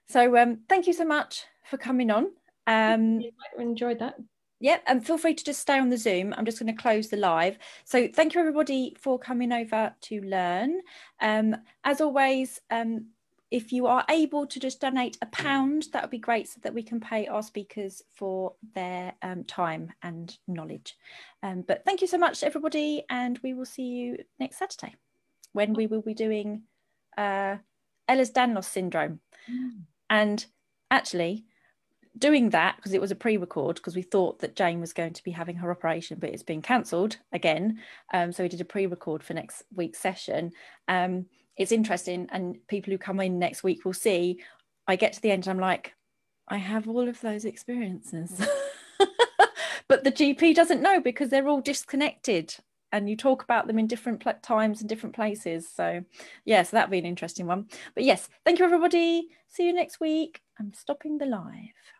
[SPEAKER 1] So um, thank you so much for coming on. Um,
[SPEAKER 2] enjoyed that.
[SPEAKER 1] Yep, and feel free to just stay on the Zoom. I'm just going to close the live. So thank you everybody for coming over to learn. Um, as always, um, if you are able to just donate a pound, that would be great so that we can pay our speakers for their um, time and knowledge. Um, but thank you so much, everybody, and we will see you next Saturday when we will be doing uh, Ehlers-Danlos syndrome. Mm. And actually, doing that because it was a pre-record because we thought that Jane was going to be having her operation, but it's been cancelled again. Um, so we did a pre-record for next week's session. Um, it's interesting, and people who come in next week will see. I get to the end, and I'm like, I have all of those experiences, but the GP doesn't know because they're all disconnected and you talk about them in different pl- times and different places. So, yeah, so that'd be an interesting one. But yes, thank you, everybody. See you next week. I'm stopping the live.